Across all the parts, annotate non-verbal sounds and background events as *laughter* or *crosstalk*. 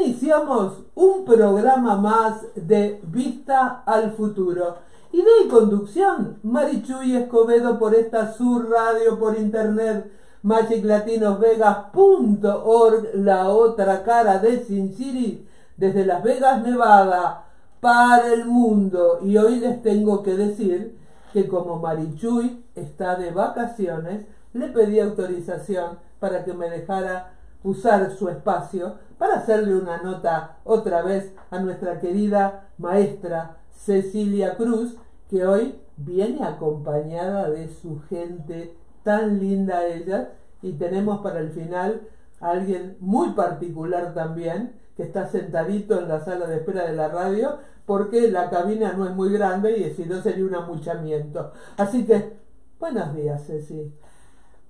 iniciamos un programa más de Vista al Futuro. Y conducción, Marichuy Escobedo por esta sur radio por internet, magiclatinosvegas.org, la otra cara de Sin City, desde Las Vegas, Nevada, para el mundo. Y hoy les tengo que decir que como Marichuy está de vacaciones, le pedí autorización para que me dejara usar su espacio para hacerle una nota otra vez a nuestra querida maestra Cecilia Cruz, que hoy viene acompañada de su gente tan linda ella y tenemos para el final a alguien muy particular también que está sentadito en la sala de espera de la radio porque la cabina no es muy grande y si no sería un amuchamiento. Así que, buenos días, Ceci.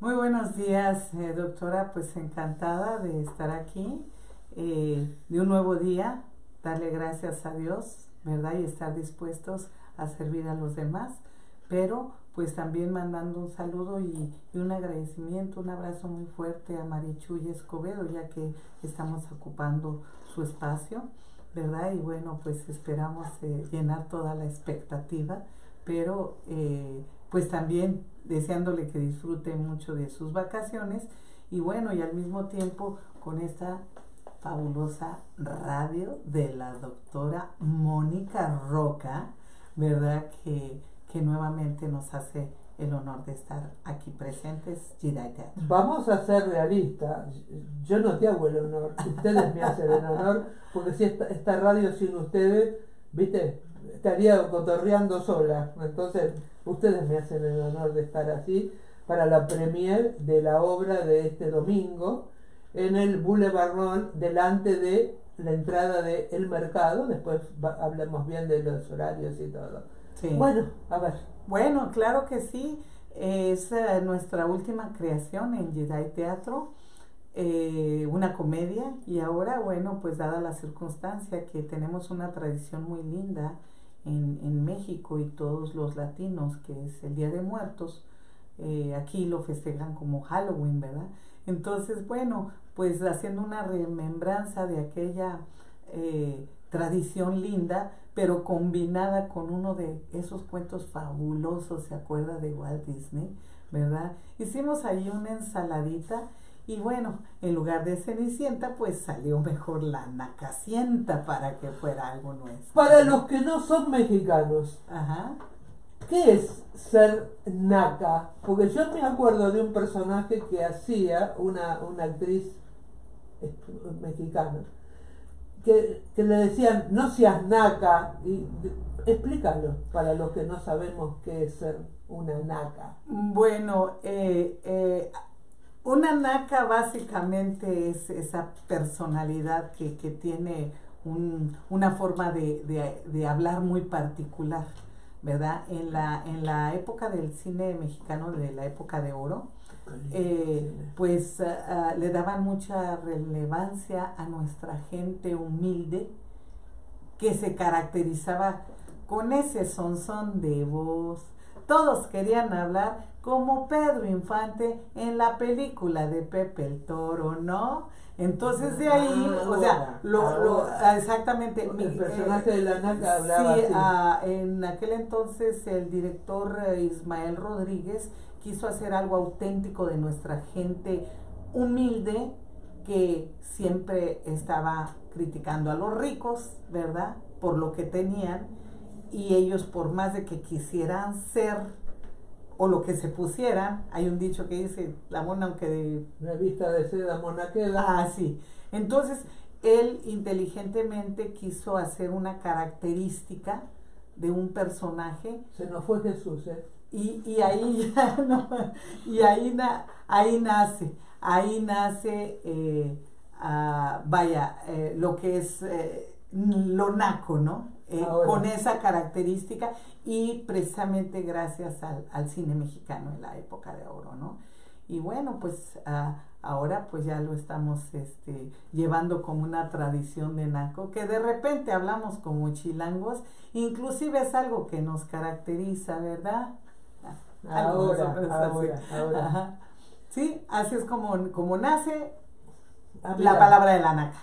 Muy buenos días, eh, doctora. Pues encantada de estar aquí, eh, de un nuevo día, darle gracias a Dios, ¿verdad? Y estar dispuestos a servir a los demás, pero pues también mandando un saludo y, un agradecimiento, un abrazo muy fuerte a Marichuy Escobedo, ya que estamos ocupando su espacio, ¿verdad? Y bueno, pues esperamos eh, llenar toda la expectativa, pero pues también deseándole que disfrute mucho de sus vacaciones y bueno, y al mismo tiempo con esta fabulosa radio de la doctora Mónica Roca, ¿verdad? Que, que nuevamente nos hace el honor de estar aquí presentes, Vamos a ser realistas. Yo no te hago el honor, ustedes me hacen el honor, porque si esta, esta radio sin ustedes, viste, estaría cotorreando sola. Entonces, ustedes me hacen el honor de estar así para la premier de la obra de este domingo en el Boulevard delante de la entrada del el mercado. Después hablemos bien de los horarios y todo. Bueno, a ver. Bueno, claro que sí. Es eh, nuestra última creación en Jedi Teatro. Eh, una comedia y ahora, bueno, pues dada la circunstancia que tenemos una tradición muy linda en, México y todos los latinos, que es el Día de Muertos, eh, aquí lo festejan como Halloween, ¿verdad? Entonces, bueno, pues haciendo una remembranza de aquella eh, tradición linda, pero combinada con uno de esos cuentos fabulosos, ¿se acuerda de Walt Disney? ¿Verdad? Hicimos ahí una ensaladita y bueno, en lugar de Cenicienta, pues salió mejor la Nacacienta para que fuera algo nuevo. Para los que no son mexicanos, Ajá. ¿qué es ser naca? Porque yo me acuerdo de un personaje que hacía una, una actriz mexicana, que, que, le decían, no seas naca, y explícalo para los que no sabemos qué es ser una naca. Bueno, eh, eh, una naca básicamente es esa personalidad que, tiene una forma de, hablar muy particular, ¿verdad? En la, en la época del cine mexicano, de la época de oro, eh, pues ah, ah, le daban mucha relevancia a nuestra gente humilde que se caracterizaba con ese sonzón de voz. Todos querían hablar como Pedro Infante en la película de Pepe el Toro, ¿no? Entonces de ahí, o sea, lo, exactamente. El personaje de la naca hablaba sí, ah, en aquel entonces el director eh, Ismael Rodríguez quiso hacer algo auténtico de nuestra gente humilde que siempre estaba criticando a los ricos, ¿verdad? Por lo que tenían y ellos por más de que quisieran ser o lo que se pusiera, hay un dicho que dice, la mona aunque de... La vista de seda mona queda. Ah, sí. Entonces, él inteligentemente quiso hacer una característica de un personaje. Se nos fue Jesús, ¿eh? Y, y ahí *laughs* ya, no, y ahí, ahí nace, ahí nace, eh, ah, vaya, eh, lo que es eh, lo naco, ¿no? Eh, con esa característica y precisamente gracias al, cine mexicano en la época de oro, ¿no? Y bueno, pues ahora pues ya lo estamos este, llevando como una tradición de Naco, que de repente hablamos como chilangos, inclusive es algo que nos caracteriza, ¿verdad? Ahora, ahora, ahora. Sí, así es como, como nace la palabra de la Naca.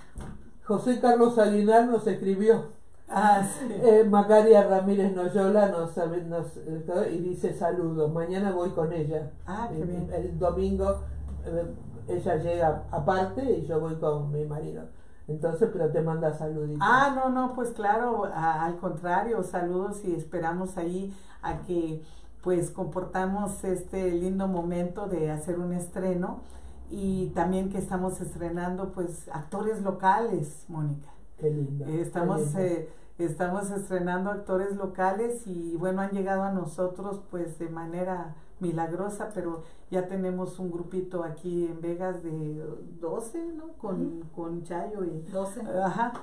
José Carlos Aguilar nos escribió. Ah, sí. Eh, Macaria Ramírez Noyola nos, nos, eh, y dice saludos. Mañana voy con ella. Ah, qué Eh, bien. El domingo eh, ella llega aparte y yo voy con mi marido. Entonces, pero te manda saluditos. Ah, no, no, pues claro, a- al contrario, saludos y esperamos ahí a que pues comportamos este lindo momento de hacer un estreno y también que estamos estrenando pues actores locales, Mónica. Qué lindo. Qué Estamos, eh, estamos estrenando actores locales y bueno, han llegado a nosotros pues de manera milagrosa, pero ya tenemos un grupito aquí en Vegas de 12, ¿no? Con, con Chayo y... 12. Ajá.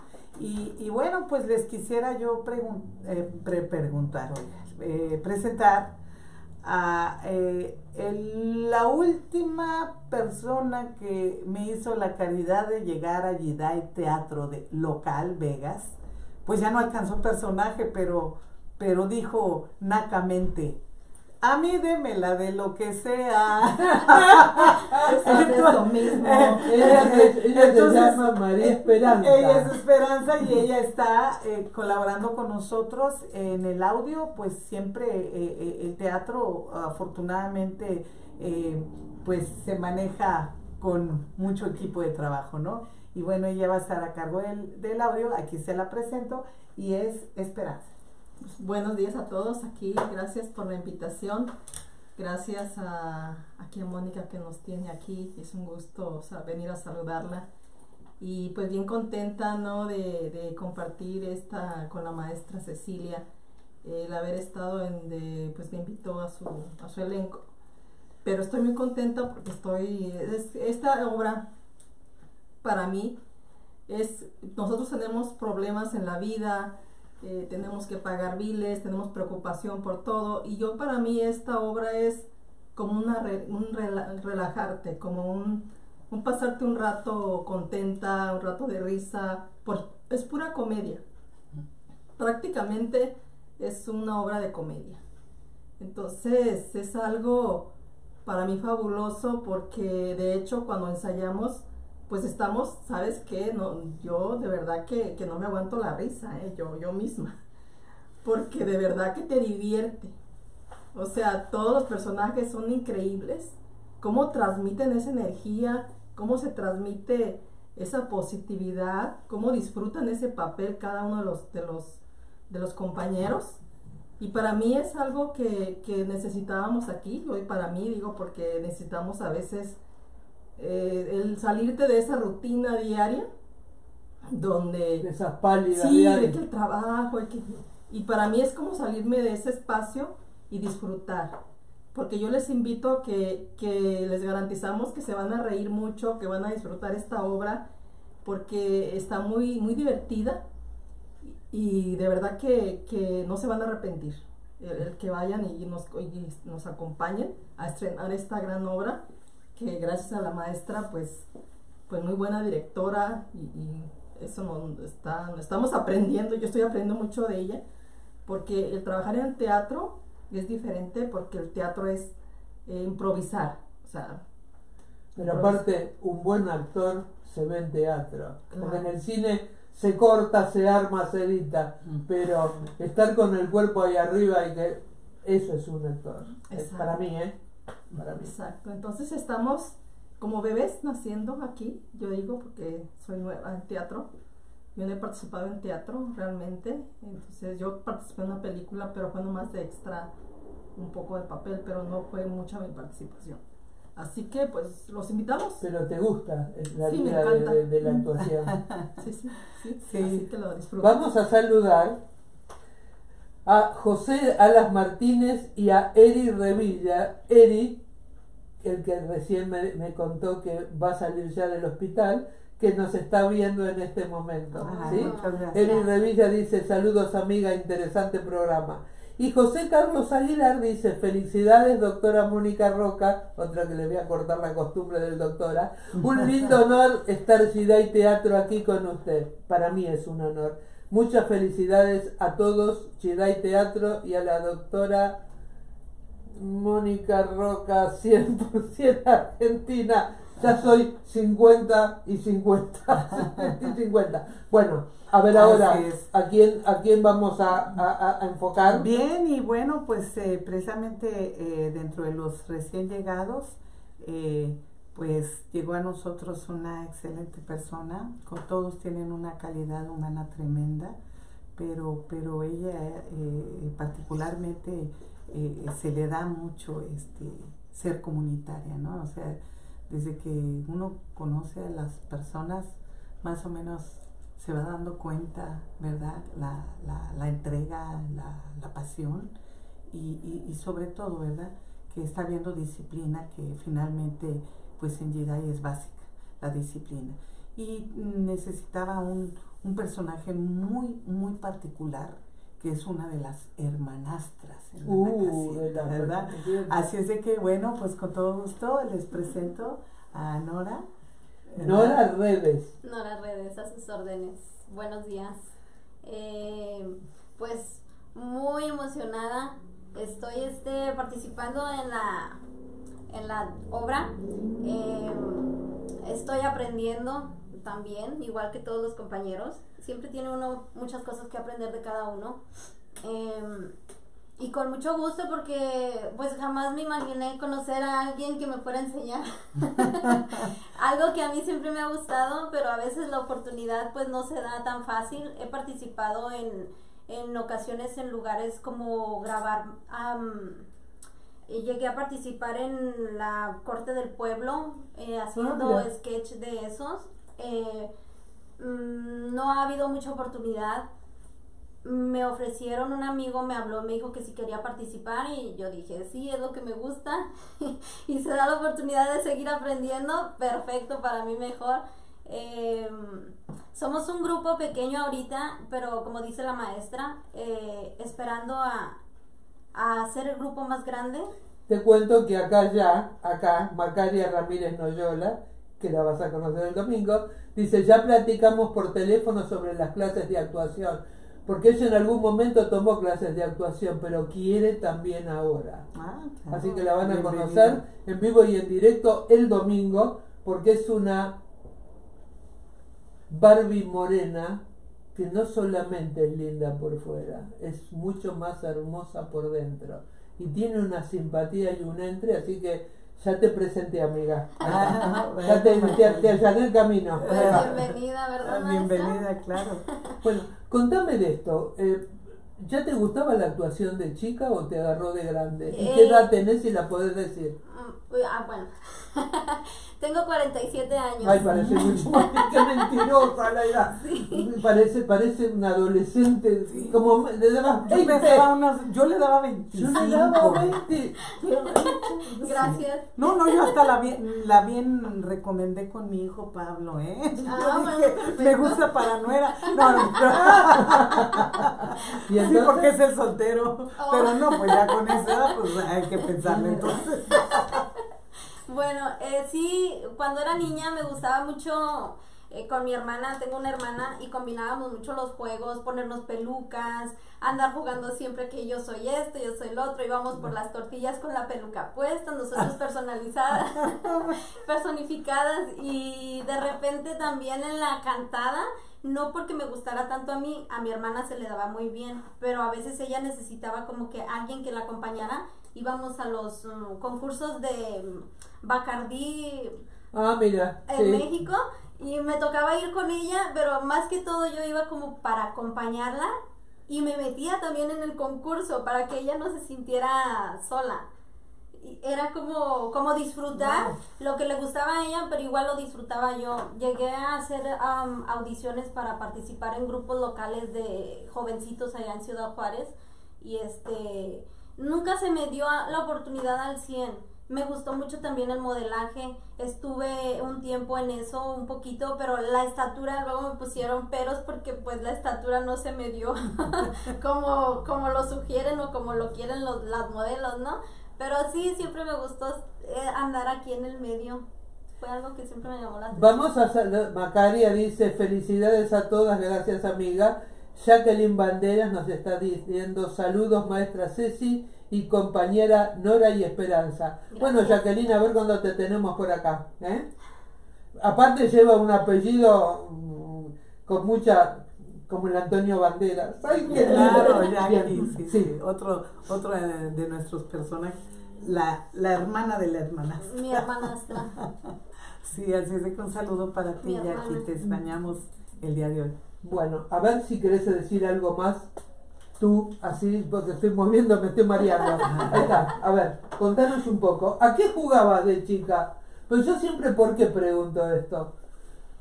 Y, y bueno, pues les quisiera yo pregun- eh, pre- preguntar, oiga, eh, presentar a eh, la última persona que me hizo la caridad de llegar a Jedi Teatro de local Vegas. Pues ya no alcanzó personaje, pero, pero dijo nacamente. A mí démela de lo que sea. *laughs* Eso es eso mismo. Ella, se- ella se Entonces, llama María Esperanza. Ella es Esperanza y ella está eh, colaborando con nosotros en el audio, pues siempre eh, eh, el teatro afortunadamente eh, pues se maneja con mucho equipo de trabajo, ¿no? Y bueno, ella va a estar a cargo del, del audio, aquí se la presento y es Esperanza. Buenos días a todos aquí. Gracias por la invitación. Gracias a aquí a Mónica que nos tiene aquí. Es un gusto o venir a saludarla. Y pues bien contenta ¿no? de, de compartir esta con la maestra Cecilia. El haber estado en de, pues me invitó a su, a su elenco. Pero estoy muy contenta porque estoy. es- esta obra para mí es. Nosotros tenemos problemas en la vida, eh, tenemos que pagar biles, tenemos preocupación por todo y yo para mí esta obra es como una re- un rela- relajarte, como un, un pasarte un rato contenta, un rato de risa, por, es pura comedia. Prácticamente es una obra de comedia. Entonces es algo para mí fabuloso porque de hecho cuando ensayamos pues estamos, ¿sabes qué? No, yo de verdad que, que no me aguanto la risa, ¿eh? yo, yo misma. Porque de verdad que te divierte. O sea, todos los personajes son increíbles. Cómo transmiten esa energía, cómo se transmite esa positividad, cómo disfrutan ese papel cada uno de los, de los, de los compañeros. Y para mí es algo que, que necesitábamos aquí, hoy para mí digo, porque necesitamos a veces eh, el salirte de esa rutina diaria donde Esas pálidas sí, diarias. de que el trabajo hay que- y para mí es como salirme de ese espacio y disfrutar porque yo les invito a que, que les garantizamos que se van a reír mucho que van a disfrutar esta obra porque está muy muy divertida y de verdad que, que no se van a arrepentir el, el que vayan y nos, y nos acompañen a estrenar esta gran obra que gracias a la maestra pues pues muy buena directora y, y eso nos está estamos aprendiendo yo estoy aprendiendo mucho de ella porque el trabajar en el teatro es diferente porque el teatro es eh, improvisar o sea Pero aparte, un buen actor se ve en teatro. Porque en el cine se corta, se arma, se edita. Mm. Pero estar con el cuerpo ahí arriba y que eso es un actor. Es para mí, ¿eh? Para mí. Exacto, entonces estamos como bebés naciendo aquí, yo digo, porque soy nueva en teatro. Yo no he participado en teatro realmente, entonces yo participé en una película, pero fue nomás de extra, un poco de papel, pero no fue mucha mi participación. Así que pues los invitamos. Pero te gusta la Sí, vida de, encanta. de- de la actuación. *laughs* Sí, sí, sí, Sí. así que lo disfruto. Vamos a saludar a José Alas Martínez y a Eri Revilla. Eri, el que recién me, me contó que va a salir ya del hospital, que nos está viendo en este momento. Ah, ¿sí? Eri Revilla dice, saludos amiga, interesante programa. Y José Carlos Aguilar dice, felicidades doctora Mónica Roca, otra que le voy a cortar la costumbre del doctora, un lindo *laughs* honor estar Gidai Teatro aquí con usted. Para mí es un honor. Muchas felicidades a todos, Gidai Teatro y a la doctora Mónica Roca, 100% argentina. Ya soy 50 y 50. *laughs* y 50. Bueno, a ver ahora. ¿a quién, ¿a quién vamos a, a- a enfocar? Bien, y bueno, pues eh, precisamente eh, dentro de los recién llegados, eh, pues llegó a nosotros una excelente persona, con todos tienen una calidad humana tremenda, pero, pero ella eh, particularmente eh, se le da mucho este ser comunitaria, ¿no? O sea, desde que uno conoce a las personas, más o menos se va dando cuenta, ¿verdad? La, la, la entrega, la, la pasión y, y, y sobre todo, ¿verdad? Que está habiendo disciplina que finalmente, pues en Jedi es básica, la disciplina. Y necesitaba un, un personaje muy, muy particular, que es una de las hermanastras en la Uh, la ¿verdad? Así es de que, bueno, pues con todo gusto les presento a Nora. ¿verdad? Nora Redes. Nora Redes, a sus órdenes. Buenos días. Eh, pues muy emocionada. Estoy este, participando en la, en la obra. Eh, estoy aprendiendo también, igual que todos los compañeros. Siempre tiene uno muchas cosas que aprender de cada uno. Eh, y con mucho gusto porque pues jamás me imaginé conocer a alguien que me fuera a enseñar. *laughs* Algo que a mí siempre me ha gustado, pero a veces la oportunidad pues no se da tan fácil. He participado en, en ocasiones en lugares como grabar. Y llegué a participar en la corte del pueblo eh, haciendo mira. sketch de esos. Eh, mm, no ha habido mucha oportunidad me ofrecieron, un amigo me habló, me dijo que si quería participar y yo dije, sí, es lo que me gusta *laughs* y se da la oportunidad de seguir aprendiendo, perfecto, para mí mejor. Eh, somos un grupo pequeño ahorita, pero como dice la maestra, esperando a, a hacer el grupo más grande. Te cuento que acá ya, acá, Macaria Ramírez Noyola, que la vas a conocer el domingo, dice, ya platicamos por teléfono sobre las clases de actuación, porque ella en algún momento tomó clases de actuación, pero quiere también ahora. Ah, claro. Así que la van a Bienvenida. conocer en vivo y en directo el domingo, porque es una Barbie morena que no solamente es linda por fuera, es mucho más hermosa por dentro. Y tiene una simpatía y un entre, así que ya te presenté, amiga. *laughs* Ah, ya te, te, te allané el camino. Bienvenida, ¿verdad? Ah, maestra? Bienvenida, claro. *laughs* Bueno, contame de esto. eh, ¿Ya te gustaba la actuación de chica o te agarró de grande? ¿Y qué Eh. edad tenés y la podés decir? Ah, bueno. *laughs* Tengo 47 años. Ay, parece mucho más *laughs* que mentirosa la edad. Parece, parece un adolescente, como le dabas Yo, 20. pensaba unos- yo le daba Yo 25. le daba 20. Gracias. No, no, yo hasta la bien, la bien recomendé con mi hijo Pablo, ¿eh? Ah, Yo bueno, dije, me gusta para nuera. *laughs* No, no, Y sí, porque es el soltero. Oh. Pero no, pues ya con esa edad, pues hay que pensarle entonces. Bueno, eh, sí, cuando era niña me gustaba mucho eh, con mi hermana, tengo una hermana y combinábamos mucho los juegos, ponernos pelucas, andar jugando siempre que yo soy esto, yo soy el otro, íbamos por las tortillas con la peluca puesta, nosotros *laughs* personalizadas, *laughs* personificadas y de repente también en la cantada, no porque me gustara tanto a mí, a mi hermana se le daba muy bien, pero a veces ella necesitaba como que alguien que la acompañara, íbamos a los mm, concursos de mm, Bacardí ah, mira, en sí. México y me tocaba ir con ella, pero más que todo yo iba como para acompañarla y me metía también en el concurso para que ella no se sintiera sola. Era como, como disfrutar lo que le gustaba a ella, pero igual lo disfrutaba yo. Llegué a hacer am, audiciones para participar en grupos locales de jovencitos allá en Ciudad Juárez y este nunca se me dio la oportunidad al 100. Me gustó mucho también el modelaje. Estuve un tiempo en eso, un poquito, pero la estatura luego me pusieron peros porque pues la estatura no se me dio *laughs* como, como lo sugieren o como lo quieren los, las modelos, ¿no? Pero sí, siempre me gustó eh, andar aquí en el medio. Fue algo que siempre me llamó la. Vamos a hacer, Macaria dice, felicidades a todas, gracias amiga. Jacqueline Banderas nos está diciendo saludos maestra Ceci y compañera Nora y Esperanza. Bueno. Jacqueline, a ver cuándo te tenemos por acá. ¿eh? Aparte lleva un apellido mm, con mucha, como el Antonio Banderas. ¡Ay, qué Claro, lindo! Jackie, sí, sí. sí. Otro, otro de, nuestros personajes, la, la hermana de la hermana. Mi hermanastra. *laughs* Sí, así es de que un saludo para ti, Jackie, te extrañamos el día de hoy. Bueno, a ver si querés decir algo más. Tú, así, porque estoy moviendo, me estoy mareando. *laughs* Ahí está. A ver, contanos un poco. ¿A qué jugabas de chica? Pues yo siempre, ¿por qué pregunto esto?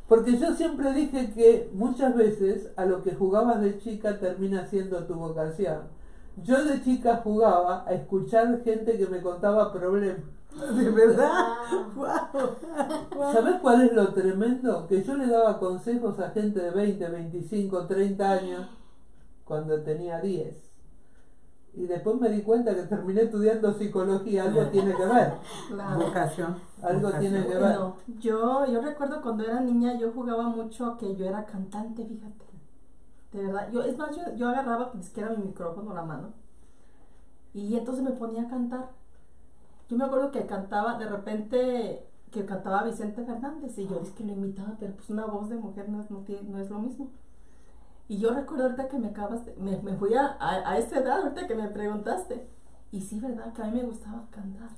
Porque yo siempre dije que muchas veces a lo que jugabas de chica termina siendo tu vocación. Yo de chica jugaba a escuchar gente que me contaba problemas. *laughs* ¿De verdad? ¡Wow! ¿Sabes cuál es lo tremendo? Que yo le daba consejos a gente de 20, 25, 30 años cuando tenía 10. Y después me di cuenta que terminé estudiando psicología, algo tiene que ver. Claro. Vocación. Algo vocación. tiene que ver. Bueno, yo, yo recuerdo cuando era niña, yo jugaba mucho que yo era cantante, fíjate. De verdad. Yo, es más, yo, yo agarraba ni siquiera mi micrófono a la mano. Y entonces me ponía a cantar. Yo me acuerdo que cantaba, de repente, que cantaba Vicente Fernández. Y yo es que lo imitaba, pero pues una voz de mujer no es, no tiene- no es lo mismo. Y yo recuerdo ahorita que me acabas, de- me, me fui a, a, a esa edad, ahorita que me preguntaste. Y sí, ¿verdad? Que a mí me gustaba cantar.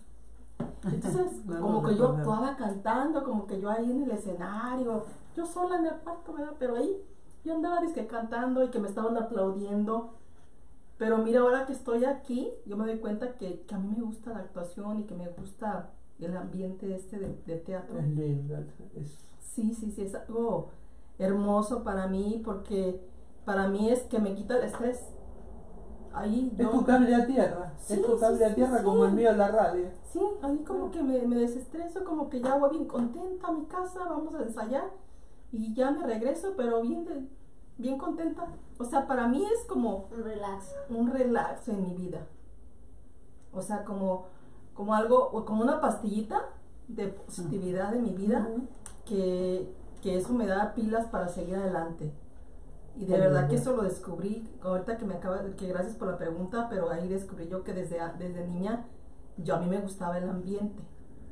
Entonces, *laughs* No como que yo actuaba cantando, como que yo ahí en el escenario, yo sola en el cuarto, ¿verdad? Pero ahí yo andaba disque cantando y que me estaban aplaudiendo. Pero mira, ahora que estoy aquí, yo me doy cuenta que, que a mí me gusta la actuación y que me gusta el ambiente este de, de teatro. Es lindo. es- Sí, sí, sí, es algo hermoso para mí porque para mí es que me quita el estrés. Ahí es tu cable a tierra. Sí, es tu sí, cable a sí, tierra sí. como el mío en la radio. Sí, ahí como que me, me desestreso, como que ya voy bien contenta a mi casa, vamos a ensayar y ya me regreso, pero bien, de- bien contenta. O sea, para mí es como Un relax. un relax en mi vida. O sea, como, como algo, o como una pastillita de positividad en mi vida que, que eso me da pilas para seguir adelante. Y de verdad que eso lo descubrí, ahorita que me acaba de, que gracias por la pregunta, pero ahí descubrí yo que desde, desde niña, yo a mí me gustaba el ambiente.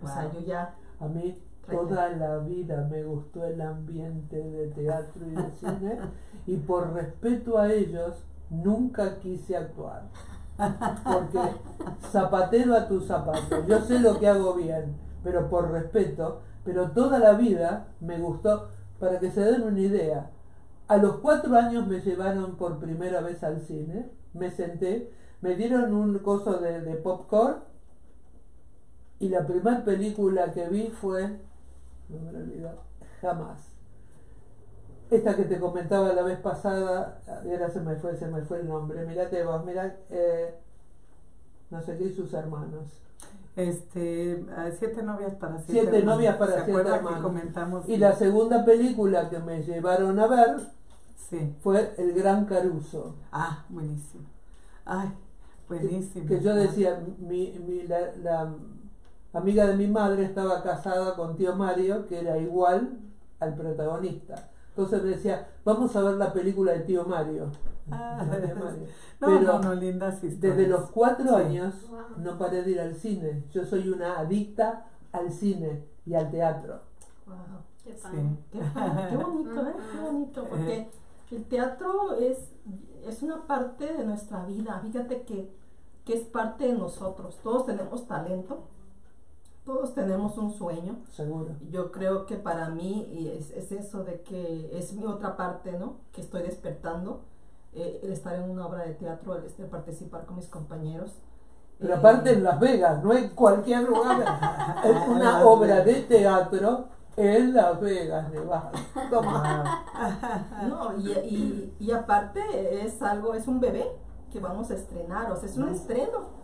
O sea, yo ya, A mí toda la vida me gustó el ambiente de teatro y de *laughs* cine y por respeto a ellos nunca quise actuar. Porque zapatero a tus zapatos, yo sé lo que hago bien, pero por respeto, pero toda la vida me gustó, para que se den una idea, a los cuatro años me llevaron por primera vez al cine, me senté, me dieron un coso de, de popcorn y la primera película que vi fue, no me lo olvido, jamás. Esta que te comentaba la vez pasada, ahora se me fue, se me fue el nombre, mirate vos, mira, eh, no sé qué, sus hermanos. Este, siete novias para siete, Siete hermanos. novias para ¿Se siete hermanos. que comentamos? Y la segunda película que me llevaron a ver Sí. fue El Gran Caruso. Ah, buenísimo. Ay, buenísimo. Que yo decía, mi, mi- la, la amiga de mi madre estaba casada con tío Mario, que era igual al protagonista. Entonces me decía, vamos a ver la película de tío Mario. Ah, *laughs* La de Mario. *laughs* no, Pero no, no, lindas historias. desde los cuatro Sí. años Wow. no paré de ir al cine. Yo soy una adicta al cine y al teatro. wow, Qué Sí. padre. qué, padre, qué bonito, ¿eh? Qué bonito, porque el teatro es, es una parte de nuestra vida. Fíjate que, que es parte de nosotros. Todos tenemos talento, todos tenemos un sueño. Seguro. Yo creo que para mí es, es eso de que es mi otra parte, ¿no? Que estoy despertando, eh, el estar en una obra de teatro, el este, participar con mis compañeros. Pero Eh, aparte en Las Vegas, no en cualquier lugar. *laughs* es una obra de teatro en Las Vegas, Nevada. No, y, y, y aparte es algo, es un bebé que vamos a estrenar, o sea, es un estreno.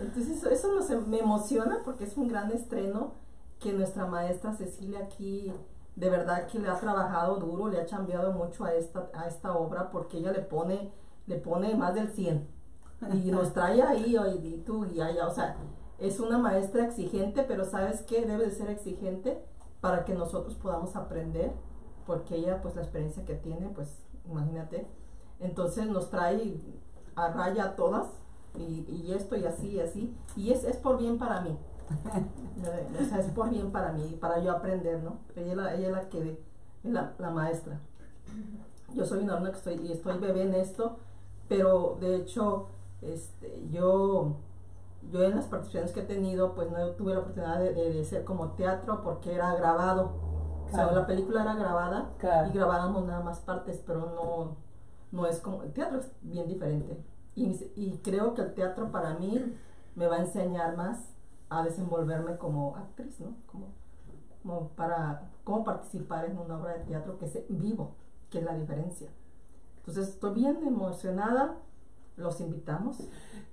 Entonces eso, nos me emociona porque es un gran estreno que nuestra maestra Cecilia aquí de verdad que le ha trabajado duro, le ha cambiado mucho a esta, a esta obra porque ella le pone, le pone más del 100 y *laughs* nos trae ahí, y tú y allá, o sea, es una maestra exigente, pero ¿sabes qué? Debe de ser exigente para que nosotros podamos aprender, porque ella, pues la experiencia que tiene, pues imagínate, entonces nos trae a raya a todas, y, y esto y así y así, y es, es por bien para mí, *laughs* o sea, es por bien para mí, para yo aprender, ¿no? Ella es la, ella la que, la, la maestra. Yo soy una alumna que estoy, y estoy bebé en esto, pero de hecho, este, yo, yo en las participaciones que he tenido, pues no tuve la oportunidad de, de, de ser como teatro porque era grabado. O sea, la película era grabada Claro. y grabábamos nada más partes, pero no, no es como, el teatro es bien diferente. Y, creo que el teatro para mí me va a enseñar más a desenvolverme como actriz, ¿no? Como, como para cómo participar en una obra de teatro que es vivo, que es la diferencia. Entonces estoy bien emocionada, los invitamos.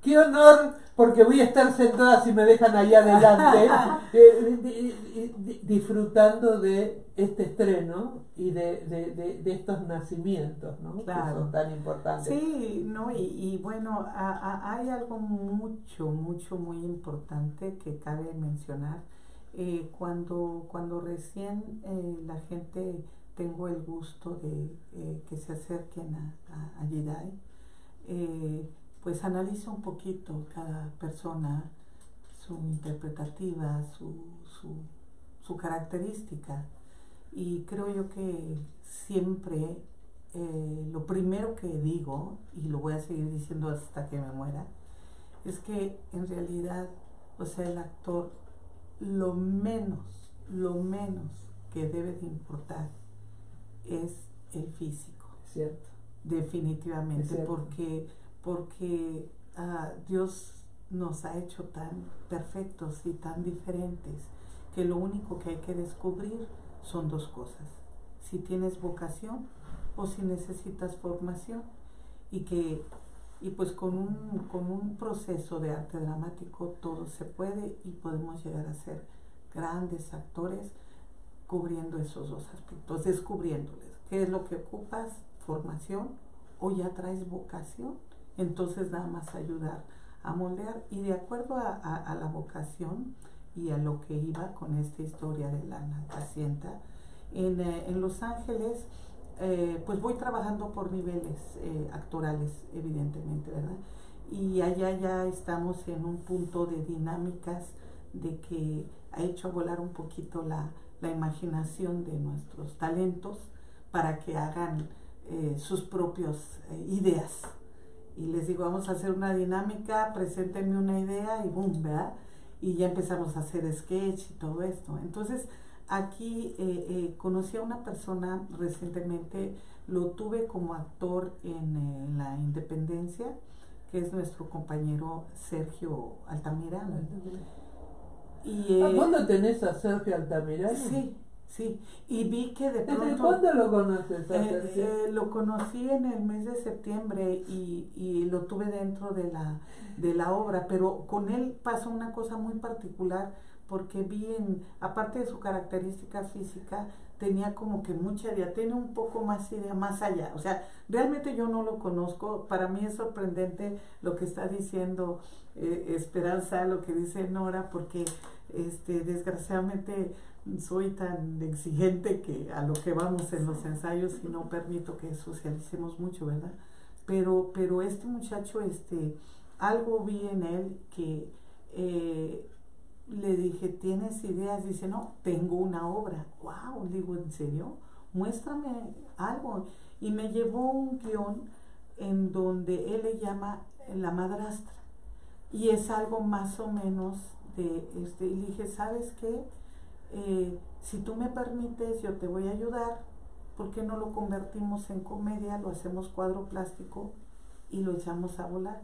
Qué honor, porque voy a estar sentada si me dejan ahí adelante, *laughs* eh, di- di- disfrutando de este estreno y de, de- de- de estos nacimientos, ¿no? Claro. Que son tan importantes. Sí, no, y, y bueno, a- a- hay algo mucho, mucho, muy importante que cabe mencionar. Eh, cuando, cuando recién eh, la gente tengo el gusto de eh, que se acerquen a, a, a Jedi, eh, pues analiza un poquito cada persona, su interpretativa, su, su, su característica. Y creo yo que siempre eh, lo primero que digo, y lo voy a seguir diciendo hasta que me muera, es que en realidad, o sea, el actor, lo menos, lo menos que debe de importar es el físico, Cierto. Definitivamente, porque, porque ah, Dios nos ha hecho tan perfectos y tan diferentes que lo único que hay que descubrir son dos cosas, si tienes vocación o si necesitas formación. Y que y pues con un, con un proceso de arte dramático todo se puede y podemos llegar a ser grandes actores cubriendo esos dos aspectos, descubriéndoles. Qué es lo que ocupas, formación o ya traes vocación, entonces nada más ayudar a moldear y de acuerdo a, la vocación y a lo que iba con esta historia de la pacienta, en, eh, en Los Ángeles eh, pues voy trabajando por niveles eh, actorales, evidentemente, ¿verdad? Y allá ya estamos en un punto de dinámicas de que ha hecho volar un poquito la, la imaginación de nuestros talentos para que hagan eh, sus propias eh, ideas. Y les digo, vamos a hacer una dinámica, preséntenme una idea y boom, ¿verdad? Y ya empezamos a hacer sketch y todo esto. Entonces, Aquí eh, conocí a una persona recientemente, lo tuve como actor en, la Independencia, que es nuestro compañero Sergio Altamirano. Y, ¿A cuándo tenés a Sergio Altamirano? sí, sí. Y vi que de ¿Desde pronto... cuándo lo conoces Eh, eh, lo conocí en el mes de septiembre y, y lo tuve dentro de la, de la obra, pero con él pasó una cosa muy particular porque vi, en, aparte de su característica física, tenía como que mucha idea, tiene un poco más idea más allá. O sea, realmente yo no lo conozco, para mí es sorprendente lo que está diciendo eh, Esperanza, lo que dice Nora, porque este, desgraciadamente soy tan exigente que a lo que vamos en los ensayos y no permito que socialicemos mucho, ¿verdad? Pero, pero este muchacho, este, algo vi en él que eh, le dije, ¿tienes ideas? Dice, no, tengo una obra. ¡Wow! Digo, ¿en serio? Muéstrame algo. Y me llevó un guion en donde él le llama La Madrastra. Y es algo más o menos de, este, y dije, ¿sabes qué? Eh, si tú me permites, yo te voy a ayudar. ¿Por qué no lo convertimos en comedia? Lo hacemos cuadro plástico y lo echamos a volar.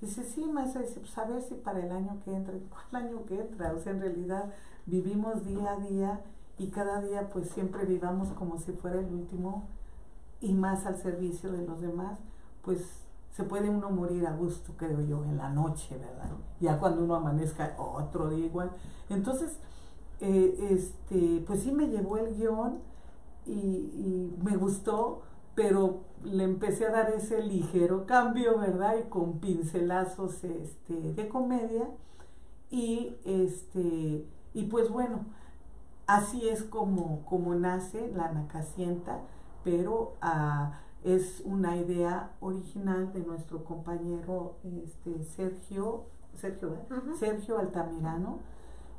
Dice, sí, maestra, dice, pues a ver si para el año que entra, *laughs* ¿cuál año que entra? O sea, en realidad vivimos día a día y cada día pues siempre vivamos como si fuera el último y más al servicio de los demás, pues se puede uno morir a gusto, creo yo, en la noche, ¿verdad? Ya cuando uno amanezca otro día igual. Entonces, eh, este, pues sí me llevó el guion y, y me gustó, pero le empecé a dar ese ligero cambio, ¿verdad? Y con pincelazos este, de comedia. Y, este, y pues bueno, así es como, como nace la Nacacienta, pero ah, es una idea original de nuestro compañero este, Sergio, Sergio. Sergio Altamirano.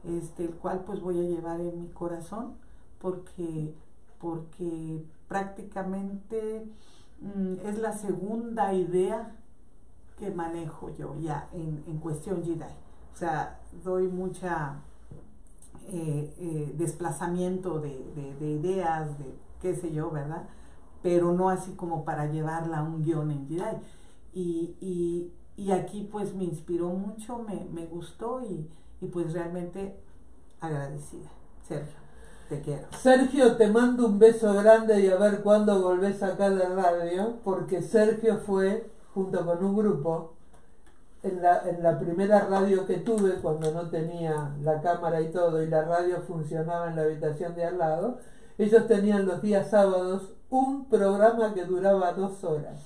Este, el cual pues voy a llevar en mi corazón porque, porque prácticamente mm, es la segunda idea que manejo yo ya en, en cuestión Jedi. O sea, doy mucha eh, eh, desplazamiento de, de, de ideas, de qué sé yo, ¿verdad? Pero no así como para llevarla a un guion en Jedi. Y, y, y aquí pues me inspiró mucho, me, me gustó y, y pues realmente agradecida. Sergio, te quiero. Sergio, te mando un beso grande y a ver cuándo volvés acá a la radio, porque Sergio fue, junto con un grupo, en la, en la primera radio que tuve, cuando no tenía la cámara y todo, y la radio funcionaba en la habitación de al lado, ellos tenían los días sábados un programa que duraba dos horas.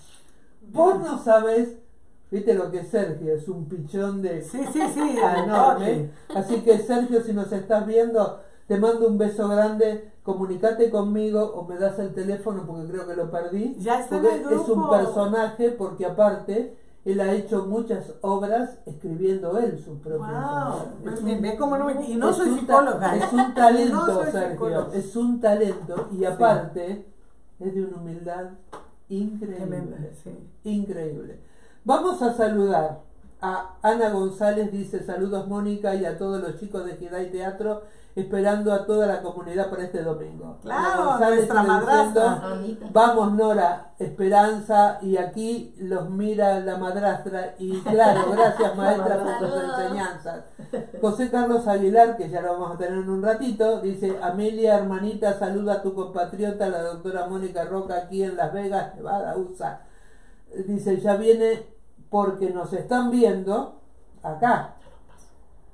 Vos no sabés, viste lo que es Sergio, es un pichón de Sí, sí, sí, enorme. Así que Sergio, si nos estás viendo, te mando un beso grande, comunicate conmigo o me das el teléfono porque creo que lo perdí. Ya está en Porque el es un grupo. personaje porque aparte él ha hecho muchas obras escribiendo él sus propias Wow, obras. Un- cómo no me- y no soy psicóloga. ¿eh? Es un *laughs* talento, No Sergio. psicóloga. Es un talento y aparte es de una humildad increíble. Sí. Increíble. Vamos a saludar a Ana González, dice saludos Mónica y a todos los chicos de Jedi Teatro, esperando a toda la comunidad para este domingo. Claro, Ana nuestra madrastra. diciendo. Vamos Nora, esperanza y aquí los mira la madrastra y claro, *laughs* gracias maestra por tus enseñanzas. José Carlos Aguilar, que ya lo vamos a tener en un ratito, dice, Amelia hermanita, saluda a tu compatriota, la doctora Mónica Roca, aquí en Las Vegas, Nevada, USA. Dice, ya viene porque nos están viendo acá.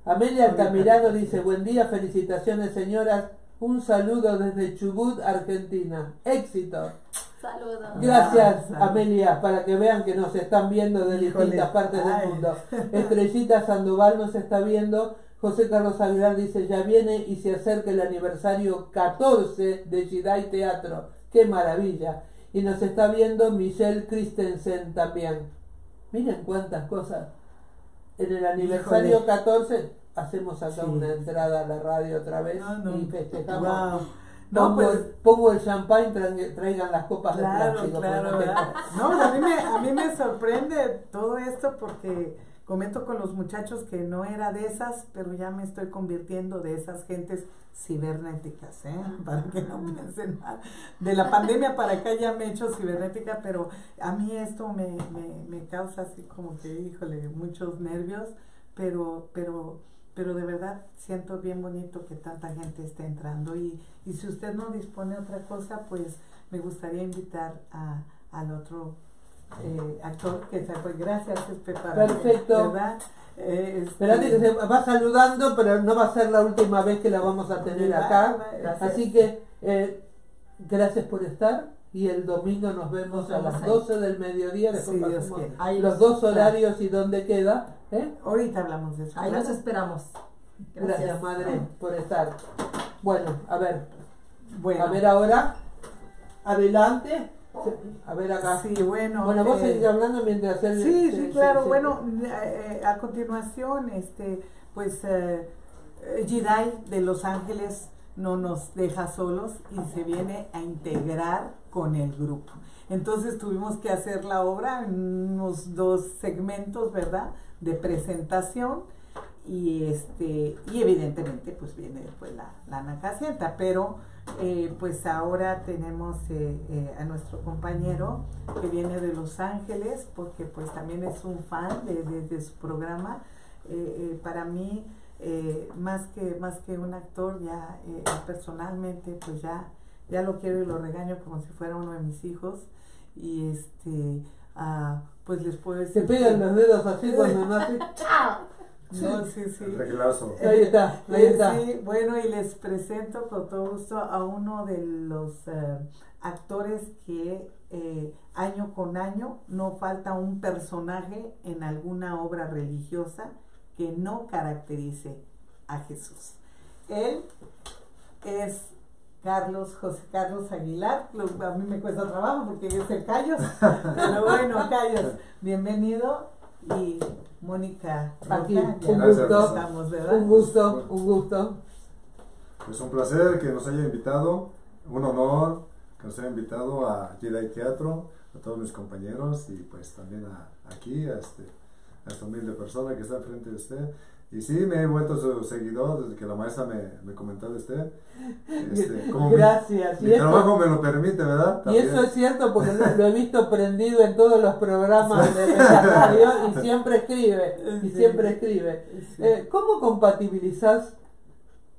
Amelia Altamirano dice, buen día, felicitaciones señoras, un saludo desde Chubut, Argentina. Éxito. Saludos. Gracias, Ah, Amelia, para que vean que nos están viendo de Híjole, distintas partes ay. del mundo. *laughs* Estrellita Sandoval nos está viendo. José Carlos Aguilar dice, ya viene y se acerca el aniversario 14 de Jedi Teatro. ¡Qué maravilla! Y nos está viendo Michelle Christensen también. Miren cuántas cosas. En el aniversario Híjole. 14 hacemos acá Sí. una entrada a la radio otra vez No, no. y festejamos. Wow. No, Pongo, pues, el, pongo el champán, traigan, traigan las copas de plástico. claro. No, a mí, me, a mí me sorprende todo esto porque comento con los muchachos que no era de esas, pero ya me estoy convirtiendo de esas gentes cibernéticas, ¿eh? *laughs* Para que no piensen mal. De la pandemia para acá ya me he hecho cibernética, pero a mí esto me, me, me causa así como que, híjole, muchos nervios, pero, pero, pero de verdad siento bien bonito que tanta gente esté entrando y, y si usted no dispone de otra cosa, pues me gustaría invitar a, al otro eh, actor que se fue. Gracias, para Perfecto. ¿verdad? Eh, este- Esperate que se va saludando, pero no va a ser la última vez que la vamos a tener acá. Gracias. Así que eh, gracias por estar y el domingo nos vemos Nos a las ahí. 12 del mediodía. Después pasamos. Ahí los dos horarios y dónde queda. ¿eh? Ahorita hablamos de eso. Ahí los esperamos. Gracias, madre, por estar. Bueno, a ver, Bueno, a ver ahora. Adelante. A ver acá. sí, bueno. Bueno, vos eh, seguís hablando mientras él... Sí, se- sí, claro. se- Bueno, eh, a continuación, este, pues eh, eh, Jedi de Los Ángeles no nos deja solos y se viene a integrar con el grupo. Entonces tuvimos que hacer la obra en unos dos segmentos, ¿verdad? De presentación y este y evidentemente pues viene después la, la Nacacienta, pero eh, pues ahora tenemos eh, eh, a nuestro compañero que viene de Los Ángeles porque pues también es un fan de, de- de su programa. Eh, para mí más que más que un actor ya personalmente pues ya ya lo quiero y lo regaño como si fuera uno de mis hijos y este ah, pues les puedo Se decir pegan que- los dedos así cuando nace. *laughs* no, sí, sí. Reglazo. Ahí está, ahí está. sí, bueno, y les presento con todo gusto a uno de los eh, actores que eh, año con año no falta un personaje en alguna obra religiosa que no caracterice a Jesús. Él es Carlos, José Carlos Aguilar, a mí me cuesta trabajo porque yo soy Callos, *laughs* pero bueno, Callos, bienvenido y Mónica un gusto. estamos, ¿verdad? Un gusto, un gusto. Pues un placer que nos haya invitado, un honor que nos haya invitado a Jedi Teatro, a todos mis compañeros y pues también a, aquí, a, este, a esta humilde persona que está frente de usted. Y sí, me he vuelto su seguidor desde que la maestra me, me comentó de usted. Este, *laughs* como mi- Gracias. Mi, Y eso- trabajo me lo permite, ¿verdad? Y eso es cierto porque lo, lo he visto prendido en todos los programas de, la radio y *laughs* siempre escribe, y Sí. siempre escribe. Sí. Eh, ¿Cómo compatibilizas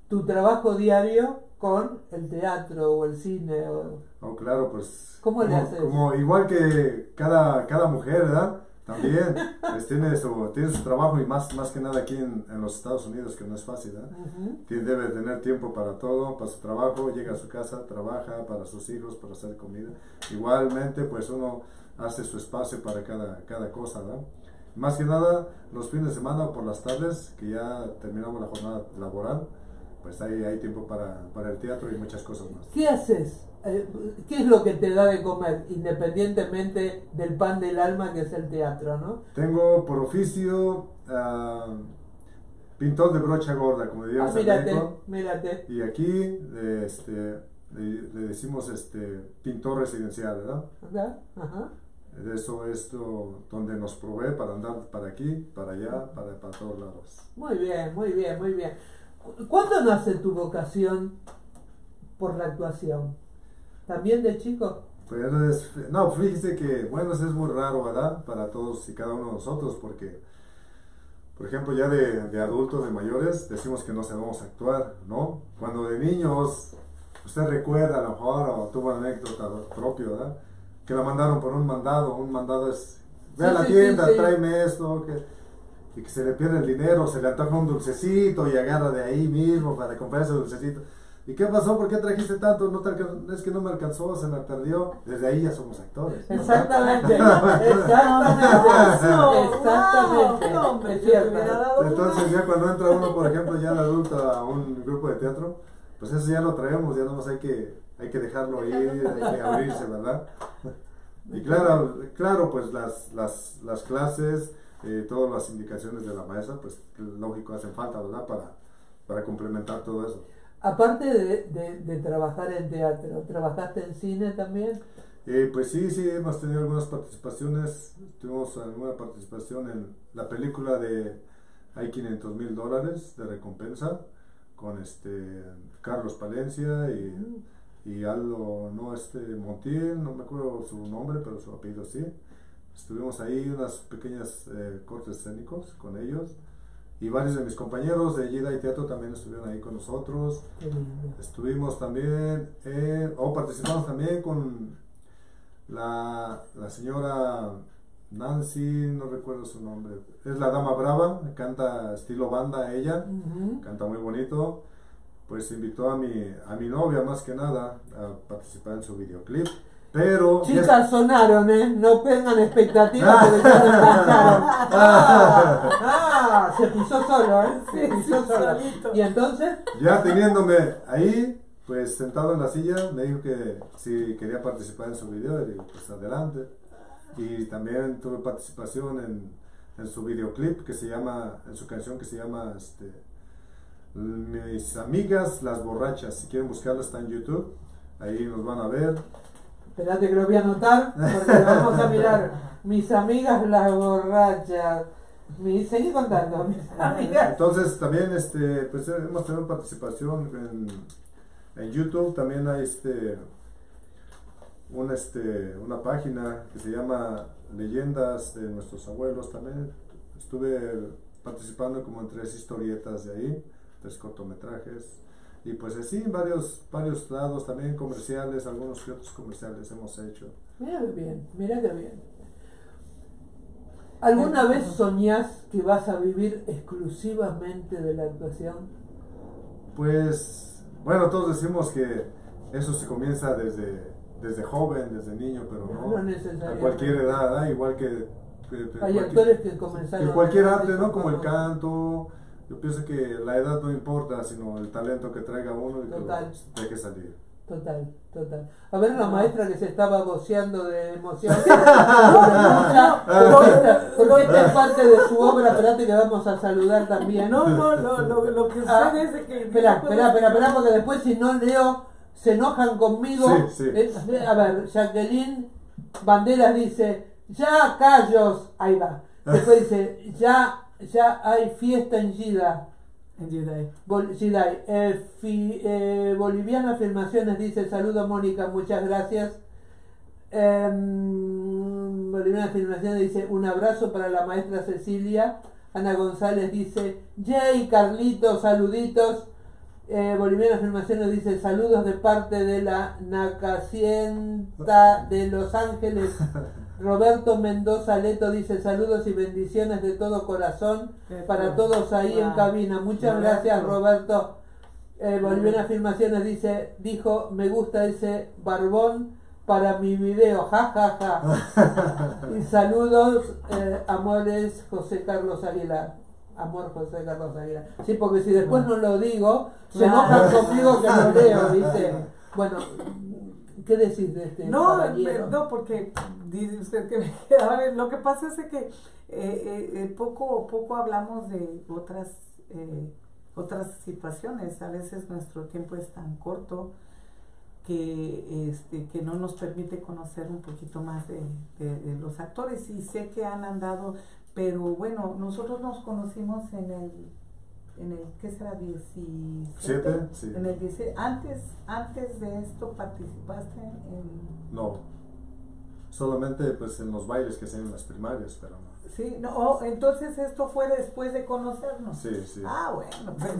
tu trabajo diario con el teatro o el cine? o- Oh, claro, pues. ¿Cómo le como, haces? Como igual que cada, cada mujer, ¿verdad? También pues, tiene, su, tiene su trabajo y más, más que nada aquí en, en los Estados Unidos, que no es fácil, ¿verdad? Ujú. Tiene, debe tener tiempo para todo, para su trabajo, llega a su casa, trabaja para sus hijos, para hacer comida. Igualmente, pues uno hace su espacio para cada, cada cosa, ¿verdad? Más que nada, los fines de semana o por las tardes, que ya terminamos la jornada laboral, pues hay, hay tiempo para, para el teatro y muchas cosas más. ¿Qué haces? Eh, ¿Qué es lo que te da de comer, independientemente del pan del alma que es el teatro, no? Tengo por oficio ah, pintor de brocha gorda, como Ah, diríamos en mírate, México. mírate. Y aquí este, le, le decimos este, pintor residencial, ¿verdad? ¿verdad? Ajá. De Eso es donde nos provee para andar para aquí, para allá, para, para todos lados. Muy bien, muy bien, muy bien. ¿Cu- ¿Cuándo nace tu vocación por la actuación? ¿También de chico? Pues es- no, fíjese que, bueno, eso es muy raro, ¿verdad? Para todos y cada uno de nosotros, porque, por ejemplo, ya de, de adultos, de mayores, decimos que no sabemos actuar, ¿no? Cuando de niños, usted recuerda a lo mejor, o tuvo una anécdota propia, ¿verdad? Que la mandaron por un mandado, un mandado es, ve a la sí, tienda, sí. tráeme esto, que, y que se le pierde el dinero, se le antoja un dulcecito y agarra de ahí mismo para comprar ese dulcecito. ¿Y qué pasó? ¿Por qué trajiste tanto? No te es que no me alcanzó, se me perdió. Desde ahí ya somos actores. *laughs* Exactamente, exactamente, exactamente. no, Entonces ya cuando entra uno, por ejemplo, ya de adulto a un grupo de teatro, pues eso ya lo traemos, ya no hay que, hay que dejarlo ir, hay que abrirse, ¿verdad? Y claro, claro pues las, las, las clases, eh, todas las indicaciones de la maestra, pues lógico hacen falta, ¿verdad? Para, para complementar todo eso. Aparte de, de- trabajar en teatro, ¿trabajaste en cine también? Eh, pues sí, sí, hemos tenido algunas participaciones. Tuvimos alguna participación en la película de Hay 500 mil dólares de recompensa con este Carlos Palencia y, y Aldo, no este Montiel, no me acuerdo su nombre, pero su apellido sí. Estuvimos ahí unas pequeñas eh, cortes escénicos con ellos y varios de mis compañeros de Jedi Teatro también estuvieron ahí con nosotros. Estuvimos también, en- o participamos también con la, la señora Nancy, no recuerdo su nombre, es la Dama Brava, canta estilo banda ella, canta muy bonito. Pues invitó a mi, a mi novia más que nada a participar en su videoclip. Pero Chicas sonaron, ¿eh? No tengan expectativas porque *laughs* ya. Ah, ah, se pisó solo, ¿eh? Se pisó solo. solito. Y entonces, ya teniéndome ahí, pues sentado en la silla, me dijo que si quería participar en su video, digo, pues adelante. Y también tuve participación en, en su videoclip que se llama, en su canción que se llama este, Mis amigas las borrachas. Si quieren buscarla está en YouTube, ahí nos van a ver. Espérate que lo voy a anotar porque lo vamos a mirar. *laughs* Mis amigas las borrachas. Mi, seguí contando, *laughs* mis amigas. Entonces también este, pues hemos tenido participación en, en YouTube, también hay este, un, este, una página que se llama Leyendas de nuestros abuelos también. Estuve participando como en tres historietas de ahí, tres cortometrajes. Y pues así en varios, varios lados, también comerciales, algunos que otros comerciales hemos hecho. Mira qué bien, mira qué bien. ¿Alguna vez soñás que vas a vivir exclusivamente de la actuación? Pues, bueno, todos decimos que eso se comienza desde, desde joven, desde niño, pero no, No a necesariamente. cualquier edad, ¿ah? igual que, que- que Hay cualquier- actores que comenzaron. que cualquier arte, ¿no? Como el canto. Yo pienso que la edad no importa, sino el talento que traiga uno y que Total. lo deje salir. Total, total. A ver, la Ah. maestra que se estaba voceando de emoción. *laughs* no, porque, esta, porque esta es parte de su obra. Espérate que vamos a saludar también. No, no, no, lo, lo que Ah, es que... Espera, espera, espera, espera, porque después si no leo, se enojan conmigo. Sí, sí. Eh, a ver, Jacqueline Banderas dice, ya callos, ahí va. Después dice, ya, ya hay fiesta en Gida. En Jedi. Bol- Gidai. Eh, fi- eh, Boliviana Afirmaciones dice, saludo Mónica, muchas gracias. Em, Boliviana Afirmaciones dice, un abrazo para la maestra Cecilia. Ana González dice, Yay, Carlitos, saluditos. Eh, Boliviana Afirmaciones dice, saludos de parte de la Nacacienta de Los Ángeles. *laughs* Roberto Mendoza Leto dice, saludos y bendiciones de todo corazón para todos ahí en cabina. Muchas gracias, Roberto. Eh, Boliviana Afirmaciones dice, dijo, me gusta ese barbón para mi video, ja, ja, ja. *laughs* y saludos, eh, amores, José Carlos Aguilar. Amor José Carlos Aguilar. Sí, porque si después no lo digo, se enojan conmigo que lo leo, ¿viste? *laughs* Bueno, ¿qué decís de este No, caballero? no, porque dice usted que me *laughs* quedaba bien. Lo que pasa es que eh, eh, eh, poco poco hablamos de otras eh, otras situaciones. A veces nuestro tiempo es tan corto que este que no nos permite conocer un poquito más de, de- de los actores y sé que han andado pero bueno nosotros nos conocimos en el en el qué será 17 ¿Siete? Sí. en el 17 antes antes de esto participaste en No. Solamente pues en los bailes que hacen en las primarias, pero no. Sí, no, oh, entonces esto fue después de conocernos. Sí, sí. Ah, bueno. pues,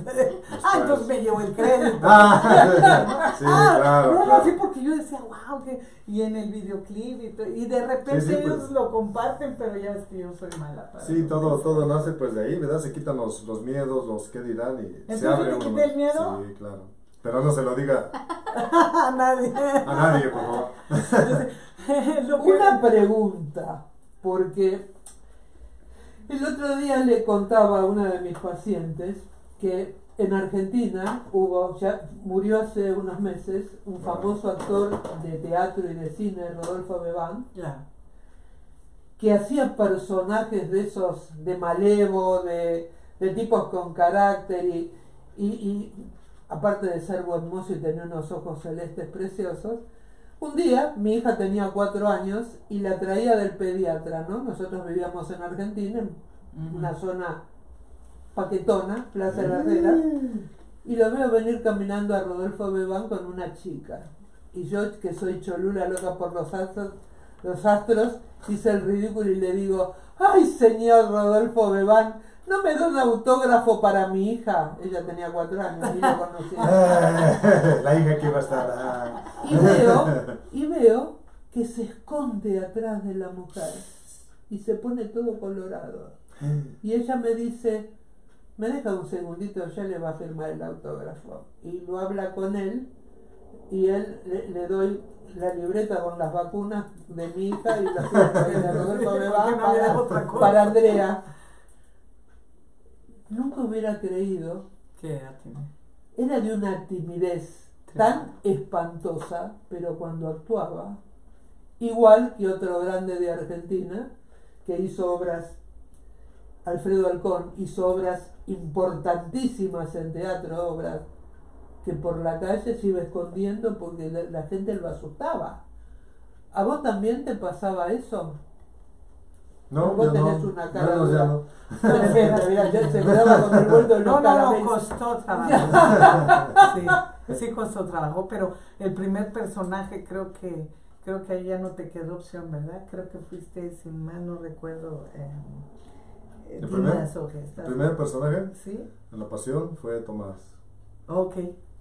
*laughs* ah, entonces me llevo el crédito. Ah, *laughs* sí, *laughs* Ah, claro, no, claro. sí, porque yo decía, wow, que, y en el videoclip, y, to- y de repente Sí, sí, pues. ellos lo comparten, pero ya ves que yo soy mala para Sí, todo, todo nace pues de ahí, ¿verdad? Se quitan los, los miedos, los qué dirán y se ¿Entonces abre te uno. quité el miedo? Sí, claro. Pero no se lo diga *laughs* A nadie. a nadie, por favor. *laughs* Que- Una pregunta, porque el otro día le contaba a una de mis pacientes que en Argentina hubo, ya murió hace unos meses, un famoso actor de teatro y de cine, Rodolfo Bebán, que hacía personajes de esos, de malevo, de, de tipos con carácter y, y- y aparte de ser buen mozo y tener unos ojos celestes preciosos, un día mi hija tenía cuatro años y la traía del pediatra, ¿no? Nosotros vivíamos en Argentina, en una zona paquetona, Plaza de Herrera, y lo veo venir caminando a Rodolfo Bebán con una chica. Y yo, que soy cholula loca por los astros, los astros, hice el ridículo y le digo, ay señor Rodolfo Bebán, ¿no me da un autógrafo para mi hija? Ella tenía cuatro años y lo conocía. *laughs* La hija que va a estar. ah. Y veo, y veo que se esconde atrás de la mujer y se pone todo colorado. Y ella me dice, me deja un segundito, ya le va a firmar el autógrafo. Y lo habla con él y él le, le doy la libreta con las vacunas de mi hija y *laughs* la de para, otra cosa. para Andrea. Nunca hubiera creído, ¿Qué edad tiene? era de una timidez tan espantosa, pero cuando actuaba, igual que otro grande de Argentina, que hizo obras, Alfredo Alcón hizo obras importantísimas en teatro, obras que por la calle se iba escondiendo porque la, la gente lo asustaba. ¿A vos también te pasaba eso? No, Vos tenés no. una cara Ya no, ya no. Mira, mira, ya *laughs* se quedaba *laughs* con el vuelto de los No, no, no, caramelos. costó trabajo. Sí, sí costó trabajo, pero el primer personaje creo que creo que ahí ya no te quedó opción, ¿verdad? Creo que fuiste, si mal no recuerdo, eh, eh, ¿El primer? El primer personaje ¿Sí? en la pasión fue Tomás. Ok,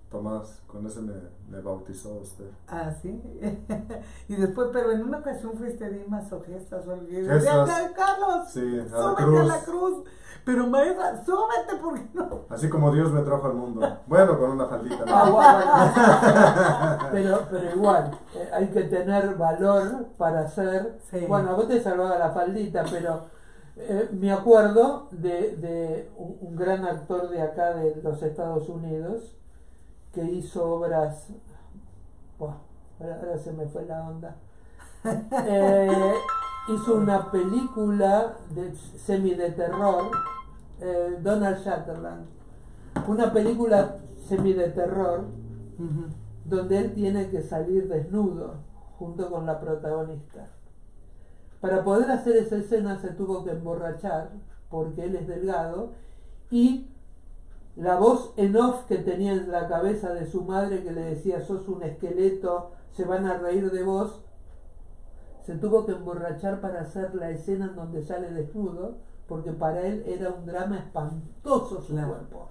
Tomás, con ese me, me bautizó usted. ah, sí. *laughs* y después, pero en una ocasión fuiste Dima Sogestas o algo. Gestas. decía, Carlos, Sí, a la súbete cruz. a la cruz. Pero maestra, súbete porque no. Así como Dios me trajo al mundo. Bueno, con una faldita. ¿no? Ah, *laughs* pero, pero igual, eh, hay que tener valor para hacer. Sí. Bueno, a vos te salvaba la faldita, pero eh, me acuerdo de, de un, un gran actor de acá de los Estados Unidos que hizo obras Buah, ahora, se me fue la onda. *laughs* Eh, hizo una película de, semi de terror, eh, Donald Sutherland. Una película semi de terror donde él tiene que salir desnudo junto con la protagonista. Para poder hacer esa escena se tuvo que emborrachar porque él es delgado y la voz en off que tenía en la cabeza de su madre que le decía sos un esqueleto, se van a reír de vos, se tuvo que emborrachar para hacer la escena en donde sale desnudo porque para él era un drama espantoso su Claro. cuerpo.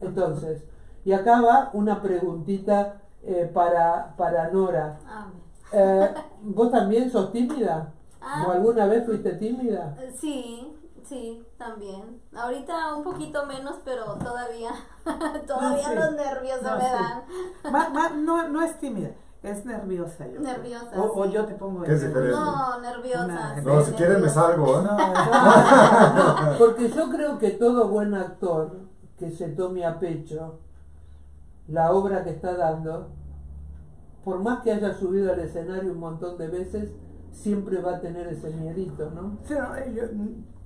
Entonces, y acá va una preguntita eh, para, para Nora. Amén. Eh, ¿Vos también sos tímida? Ah. ¿O alguna vez fuiste tímida? Sí, sí, también. Ahorita un poquito menos, pero todavía, *laughs* todavía sí. los nervios No, me sí. dan. Ma- ma- no, no es tímida, es nerviosa. Yo. Nerviosa, O, yo te pongo ¿Qué es diferente? No, nerviosa. Sí, No, si quieren me salgo, ¿eh? No, no. *laughs* Porque yo creo que todo buen actor que se tome a pecho la obra que está dando, por más que haya subido al escenario un montón de veces, siempre va a tener ese miedito, ¿no? Sí, no, eh, yo,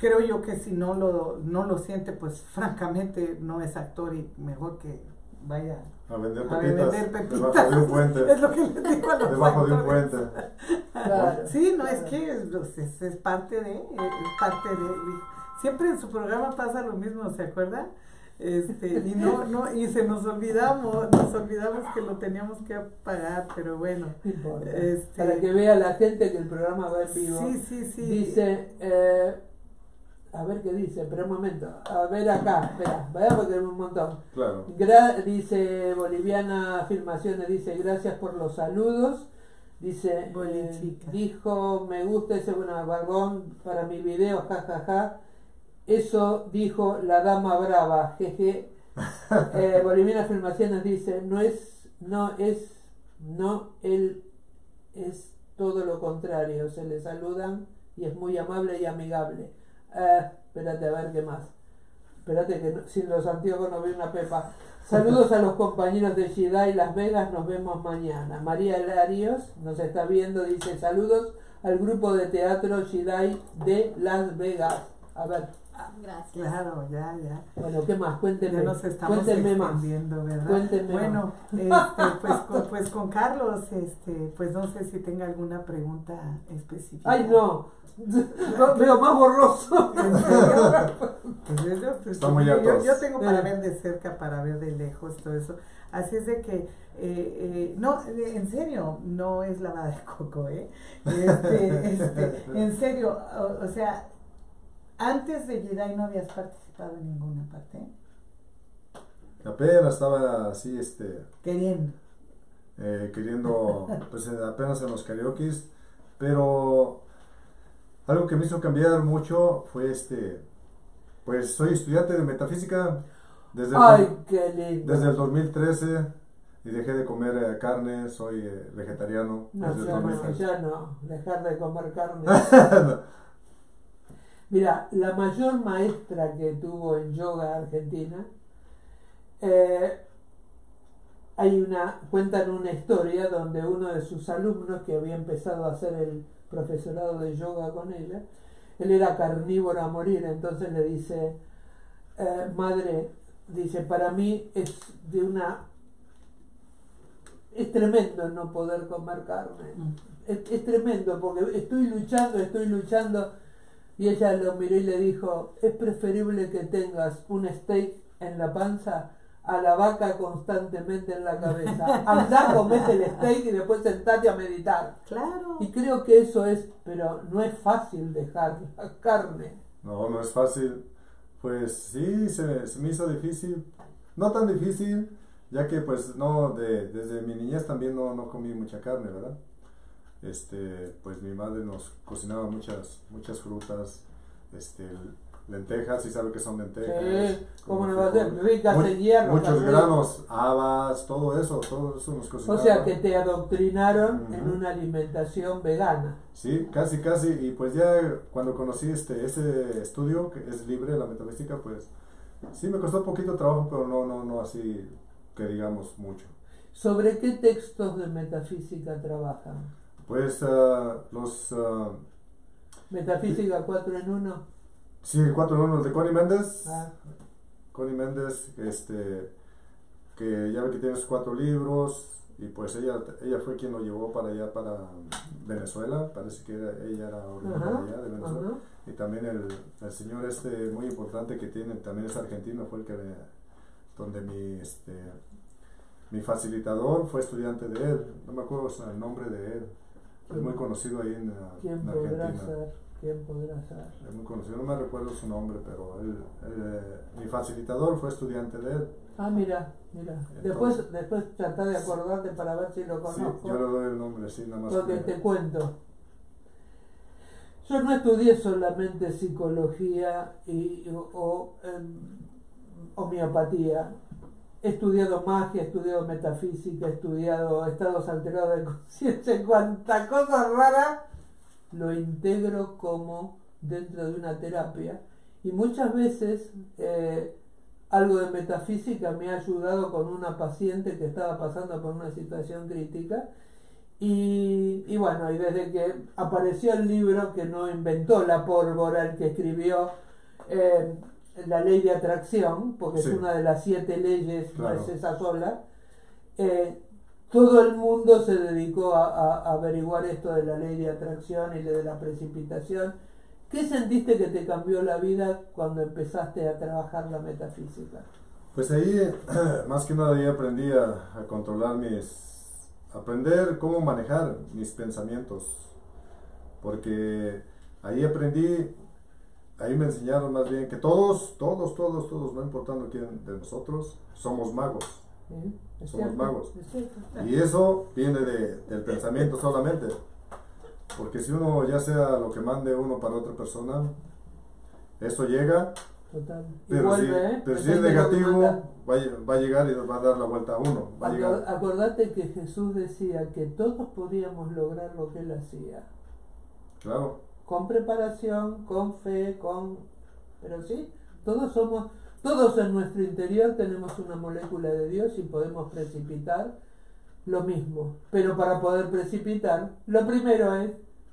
creo yo que si no lo, no lo siente, pues francamente no es actor y mejor que vaya A vender a pepitas, vender pepitas. debajo de un puente. *laughs* Es lo que les digo a los Debajo de un actores. puente. Claro. Sí, no, es que es, es- parte de, es parte de, siempre en su programa pasa lo mismo, ¿se acuerda? Este, y no, no, y se nos olvidamos, nos olvidamos que lo teníamos que pagar, pero bueno. Este- Para que vea la gente que el programa va en vivo. Sí, sí, sí. Dice, eh, a ver qué dice, espera un momento. A ver acá, espera, vaya porque hay un montón. Claro. Gra- dice Boliviana Filmaciones, dice gracias por los saludos. Dice, eh, dijo, me gusta ese buen vagón para mi video, jajaja. Eso dijo la dama brava, jeje. *laughs* Eh, Boliviana Filmaciones dice, no es, no es, no, él es todo lo contrario. Se le saludan y es muy amable y amigable. Ah, espérate a ver qué más. Espérate que no- sin los anteojos no veo una pepa. Saludos a los compañeros de Shidai Las Vegas, nos vemos mañana. María Larios nos está viendo, dice saludos al grupo de teatro Shidai de Las Vegas. A ver, Gracias. Claro, ya, ya. bueno, ¿qué más? Cuéntenme, Ya nos estamos cuéntenme más. extendiendo, ¿verdad? Cuéntenme bueno, este, pues, con, pues con Carlos, este, pues no sé si tenga alguna pregunta específica. Ay, no, No, veo más borroso. *laughs* Pues yo, pues, Está muy yo- tengo para Eh. ver de cerca, para ver de lejos, todo eso. Así es de que, eh, eh, no, en serio, no es lavada de coco, ¿eh? Este, este, en serio, o, o sea, antes de Jedi no habías participado en ninguna parte, Apenas estaba así, este, queriendo. eh, queriendo, *laughs* pues apenas en los karaoke, pero algo que me hizo cambiar mucho fue este, pues soy estudiante de metafísica desde, el, Ay, desde el 2013 y dejé de comer eh, carne, soy eh, vegetariano No, desde el ya no, 2013. ya no, dejar de comer carne. *laughs* *laughs* Mira, la mayor maestra que tuvo en yoga Argentina, eh, hay una, cuentan una historia donde uno de sus alumnos que había empezado a hacer el profesorado de yoga con ella, él era carnívoro a morir, entonces le dice, eh, madre, dice, para mí es de una, es tremendo no poder comer carne es, es tremendo porque estoy luchando, estoy luchando. Y ella lo miró y le dijo, es preferible que tengas un steak en la panza a la vaca constantemente en la cabeza. *laughs* Andá, comete el steak y después sentate a meditar. Claro. Y creo que eso es, pero no es fácil dejar la carne. No, no es fácil. Pues sí, se, se me hizo difícil. No tan difícil, ya que pues no, de, desde mi niñez también no, no comí mucha carne, ¿verdad? Este, pues mi madre nos cocinaba muchas, muchas frutas, este, lentejas, y sabe que son lentejas. Sí, ¿cómo como no. Ricas en hierro. Muchos también. granos, habas, todo eso, todo eso nos O cocinaba. sea que te adoctrinaron en Ujú. una alimentación vegana. Sí, casi, casi. Y pues ya cuando conocí este, ese estudio, que es libre, la metafísica, pues sí me costó poquito trabajo, pero no, no, no así que digamos mucho. ¿Sobre qué textos de metafísica trabajan? Pues ah, los... ah, ¿Metafísica 4 en 1? sí, el 4 en 1 de Connie Méndez. Ah, Connie Méndez, este, que ya ve que tiene sus cuatro libros y pues ella, ella fue quien lo llevó para allá, para Venezuela, parece que era- ella era Ajá, de allá, de Venezuela. Y también el, el señor este muy importante que tiene, también es argentino, fue el que, donde mi, este, mi facilitador fue estudiante de él, no me acuerdo el nombre de él, es muy conocido ahí en, ¿Quién en podrá Argentina. ser? ¿Quién podrá ser? Es muy conocido, no me recuerdo su nombre, pero él, él, eh, mi facilitador fue estudiante de él. Ah, mira, mira. Después, después trata de acordarte para ver si lo Sí, conozco. yo le doy el nombre, sí, nada más. Porque que- te cuento. Yo no estudié solamente psicología y, o, o, em, homeopatía. He estudiado magia, he estudiado metafísica, he estudiado estados alterados de *laughs* conciencia, cuanta cosa rara lo integro como dentro de una terapia. Y muchas veces eh, algo de metafísica me ha ayudado con una paciente que estaba pasando por una situación crítica. Y, y bueno, y desde que apareció el libro que no inventó la pólvora, el que escribió eh, la ley de atracción, porque Sí. es una de las siete leyes, Claro. no es esa sola, eh, todo el mundo se dedicó a, a- a averiguar esto de la ley de atracción y de la precipitación. ¿Qué sentiste que te cambió la vida cuando empezaste a trabajar la metafísica? Pues ahí, *clears throat* más que nada, ahí aprendí a, a controlar mis. aprender cómo manejar mis pensamientos. Porque ahí aprendí, ahí me enseñaron más bien que todos, todos, todos, todos, no importando quién de nosotros, somos magos. ¿Es Somos cierto? magos. Y eso viene de, del pensamiento solamente. Porque si uno, ya sea lo que mande uno para otra persona, eso llega, Total. Pero, vuelve, si, ¿eh? pero si es negativo, va, a lle- va a llegar y nos va a dar la vuelta a uno. Va Acor-. Acordate que Jesús decía que todos podíamos lograr lo que él hacía. Claro, Con preparación, con fe, con... Pero sí, todos somos, todos en nuestro interior tenemos una molécula de Dios y podemos precipitar lo mismo. Pero para poder precipitar, lo primero es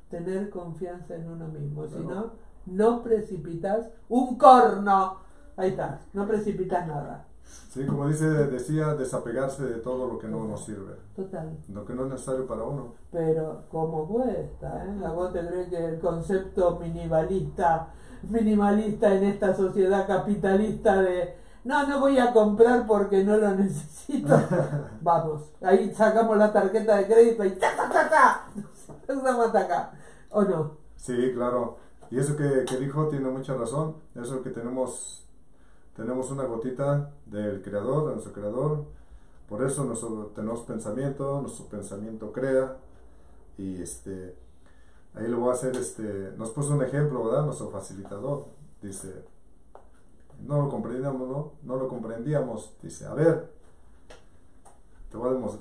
tener confianza en uno mismo. Si no, no precipitas un corno. Ahí está, no precipitas nada. Sí, como dice, decía, desapegarse de todo lo que no nos sirve, Total. lo que no es necesario para uno. Pero como cuesta, ¿eh? ¿A vos te crees que el concepto minimalista, minimalista en esta sociedad capitalista de no, no voy a comprar porque no lo necesito. *laughs* Vamos, ahí sacamos la tarjeta de crédito y ¡ta, ta, ta, ta! Usamos acá. ¿O no? Sí, claro. Y eso que, que dijo tiene mucha razón. Eso que tenemos, tenemos una gotita del creador, de nuestro creador. Por eso nosotros tenemos pensamiento, nuestro pensamiento crea. Y este, ahí lo voy a hacer, este, nos puso un ejemplo, ¿verdad? Nuestro facilitador. Dice, no lo comprendíamos, ¿no? No lo comprendíamos. Dice, a ver,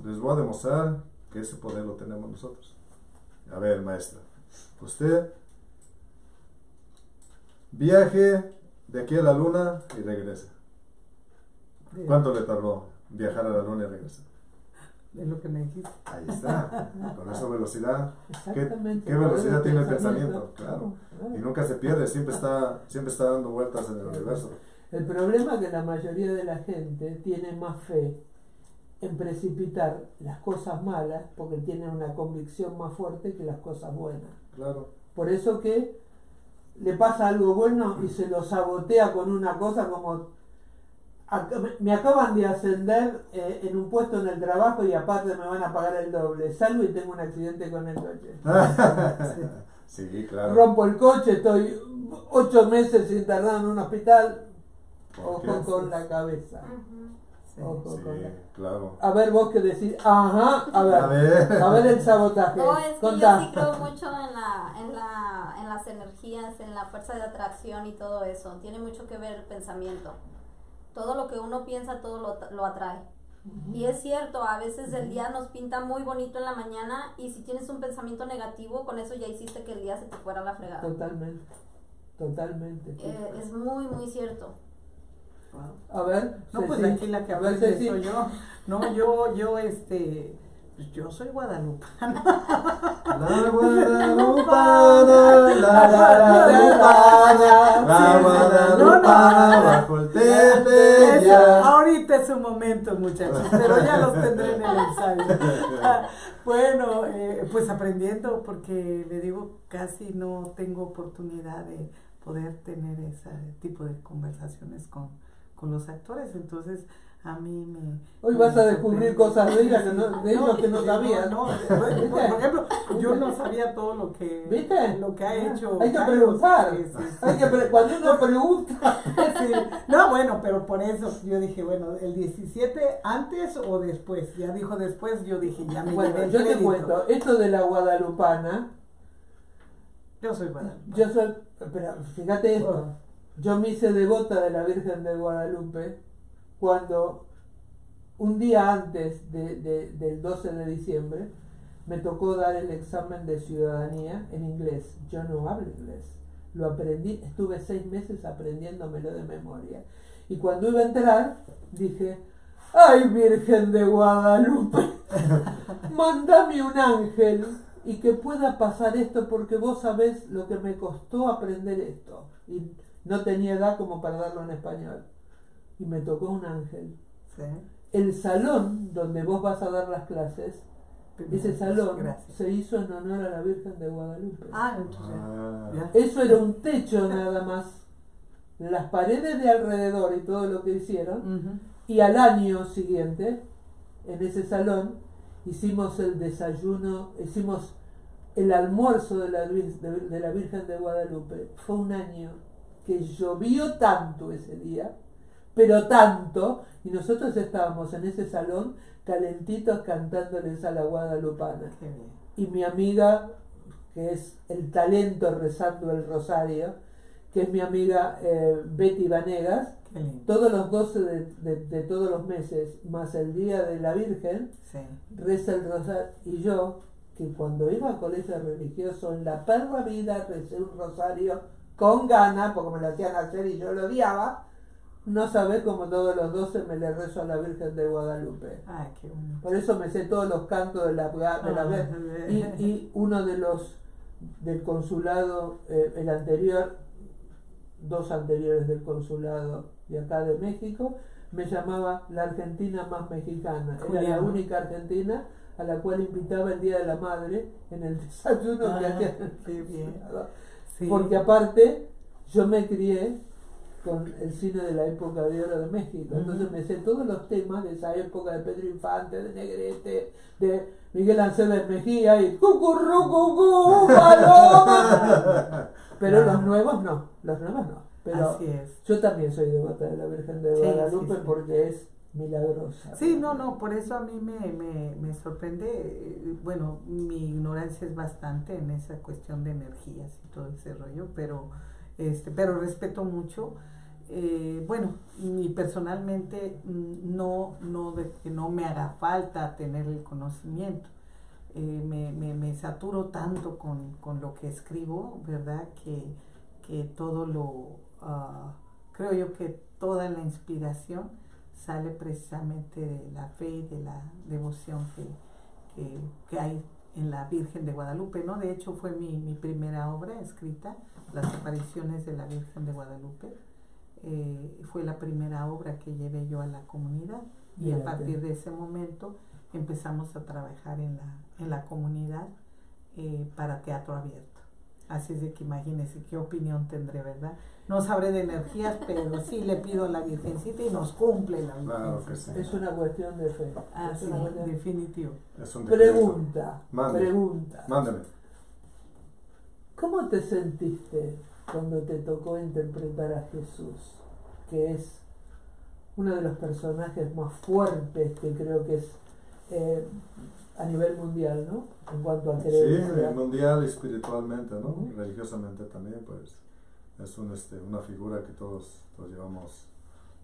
les voy a demostrar que ese poder lo tenemos nosotros. A ver, maestra, usted viaje de aquí a la luna y regrese. ¿Cuánto le tardó viajar a la luna y regresar? Es lo que me dijiste. Ahí está, con esa velocidad. ¿Qué, Exactamente. qué velocidad Poder tiene el pensamiento. Claro. Claro. Y nunca se pierde, siempre está, siempre está dando vueltas en el universo. El problema es que la mayoría de la gente tiene más fe en precipitar las cosas malas porque tiene una convicción más fuerte que las cosas buenas. Claro. Por eso que le pasa algo bueno y se lo sabotea con una cosa como "Ac- me- acaban de ascender eh, en un puesto en el trabajo y aparte me van a pagar el doble. Salvo y tengo un accidente con el coche. *laughs* Sí, claro. Rompo el coche, estoy ocho meses internado en un hospital. Ojo con la cabeza. Sí. Sí, claro. A ver, vos que decís, ajá, a ver, A ver. a ver el sabotaje. No, es que Contá. yo sí creo mucho en, la, en, la, en las energías, en la fuerza de atracción y todo eso. Tiene mucho que ver el pensamiento. Todo lo que uno piensa, todo lo, lo atrae. Y es cierto, a veces el día nos pinta muy bonito en la mañana y si tienes un pensamiento negativo, con eso ya hiciste que el día se te fuera a la fregada. Totalmente, totalmente. Eh, es muy, muy cierto. A ver, No, pues aquí la que a ver, aprende Ceci. soy yo. No, yo, yo, este, pues yo soy guadalupana. La guadalupana, la guadalupana, la guadalupana, bajo el tepe ahorita es su momento, muchachos, pero ya los tendré en el ensayo. Ah, bueno, eh, pues aprendiendo, porque le digo, casi no tengo oportunidad de poder tener ese tipo de conversaciones con, con los actores, entonces a mí me... Hoy vas a descubrir cosas de ella que no- *laughs* de ellos que no sabías. No, no, por, ejemplo, yo no sabía todo lo que, ¿Viste? lo que ha Ah, hecho. Hay que Carlos. preguntar. Sí, sí, sí. Hay que pre- cuando uno *laughs* pregunta. Sí. No, bueno, pero por eso yo dije, bueno, el 17 antes o después. Ya dijo después, yo dije, ya me Bueno, yo te cuento, esto de la guadalupana, Yo soy Guadalupe. yo soy, pero fíjate esto, yo me hice devota de la Virgen de Guadalupe cuando un día antes de- de- del 12 de diciembre me tocó dar el examen de ciudadanía en inglés. Yo no hablo inglés, lo aprendí, estuve seis meses aprendiéndomelo de memoria. Y cuando iba a entrar, dije, ¡ay Virgen de Guadalupe! *laughs* Mándame un ángel y que pueda pasar esto porque vos sabés lo que me costó aprender esto. Y no tenía edad como para darlo en español. Y me tocó un ángel. Sí. El salón donde vos vas a dar las clases, ese salón Gracias. se hizo en honor a la Virgen de Guadalupe. Ah, entonces. Ah. Eso era un techo nada más. Las paredes de alrededor y todo lo que hicieron. Y al año siguiente, en ese salón, hicimos el desayuno, hicimos el almuerzo de la, de la Virgen de Guadalupe. Fue un año que llovió tanto ese día, pero tanto, y nosotros estábamos en ese salón calentitos cantándoles a la guadalupana. Y mi amiga, que es el talento rezando el rosario, que es mi amiga eh, Betty Vanegas, todos los 12 de, de- de todos los meses, más el día de la Virgen, Sí. reza el rosario. Y yo, que cuando iba al colegio religioso, en la perra vida recé un rosario con ganas, porque me lo hacían hacer y yo lo odiaba, no sabés cómo todos los 12 me le rezo a la Virgen de Guadalupe. Qué. Por eso me sé todos los cantos de la, de la Ah, y, y uno de los del consulado, eh, el anterior, dos anteriores del consulado de acá de México, me llamaba la Argentina más mexicana. Era la única argentina a la cual invitaba el Día de la Madre en el desayuno que Ah, hacía *laughs* Sí. Porque aparte, yo me crié con el cine de la época de oro de México. Entonces me sé todos los temas de esa época de Pedro Infante, de Negrete, de Miguel Anselmo Mejía y Cucurrucucú, Paloma. Pero los nuevos no, los nuevos no. Pero Así es. yo también soy devota de la Virgen de Sí, Guadalupe sí, sí. porque es milagrosa. Sí, no, no, por eso a mí me, me, me sorprende, eh, bueno, mi ignorancia es bastante en esa cuestión de energías y todo ese rollo, pero, este, pero respeto mucho. Eh, bueno, y personalmente mm, no, no de que no me haga falta tener el conocimiento. Eh, me, me, me saturo tanto con, con lo que escribo, ¿verdad? Que, que todo lo, ah, creo yo que toda la inspiración sale precisamente de la fe y de la devoción que, que, que hay en la Virgen de Guadalupe, ¿no? De hecho fue mi, mi primera obra escrita, Las apariciones de la Virgen de Guadalupe. Eh, fue la primera obra que llevé yo a la comunidad y Mírate. a partir de ese momento empezamos a trabajar en la, en la comunidad eh, para teatro abierto. Así es de que imagínense qué opinión tendré, ¿verdad? No sabré de energías, pero sí le pido a la Virgencita y nos cumple la Claro que Virgencita. sí. Es una cuestión de fe. Ah, Es sí, una cuestión- definitivo. Es un. Pregunta, Mande. pregunta. Mándame. ¿Cómo te sentiste cuando te tocó interpretar a Jesús? Que es uno de los personajes más fuertes que creo que es eh, a nivel mundial, ¿no? En cuanto a Sí, creencia. mundial espiritualmente, ¿no? Ujú. Religiosamente también, pues es un, este, una figura que todos, todos llevamos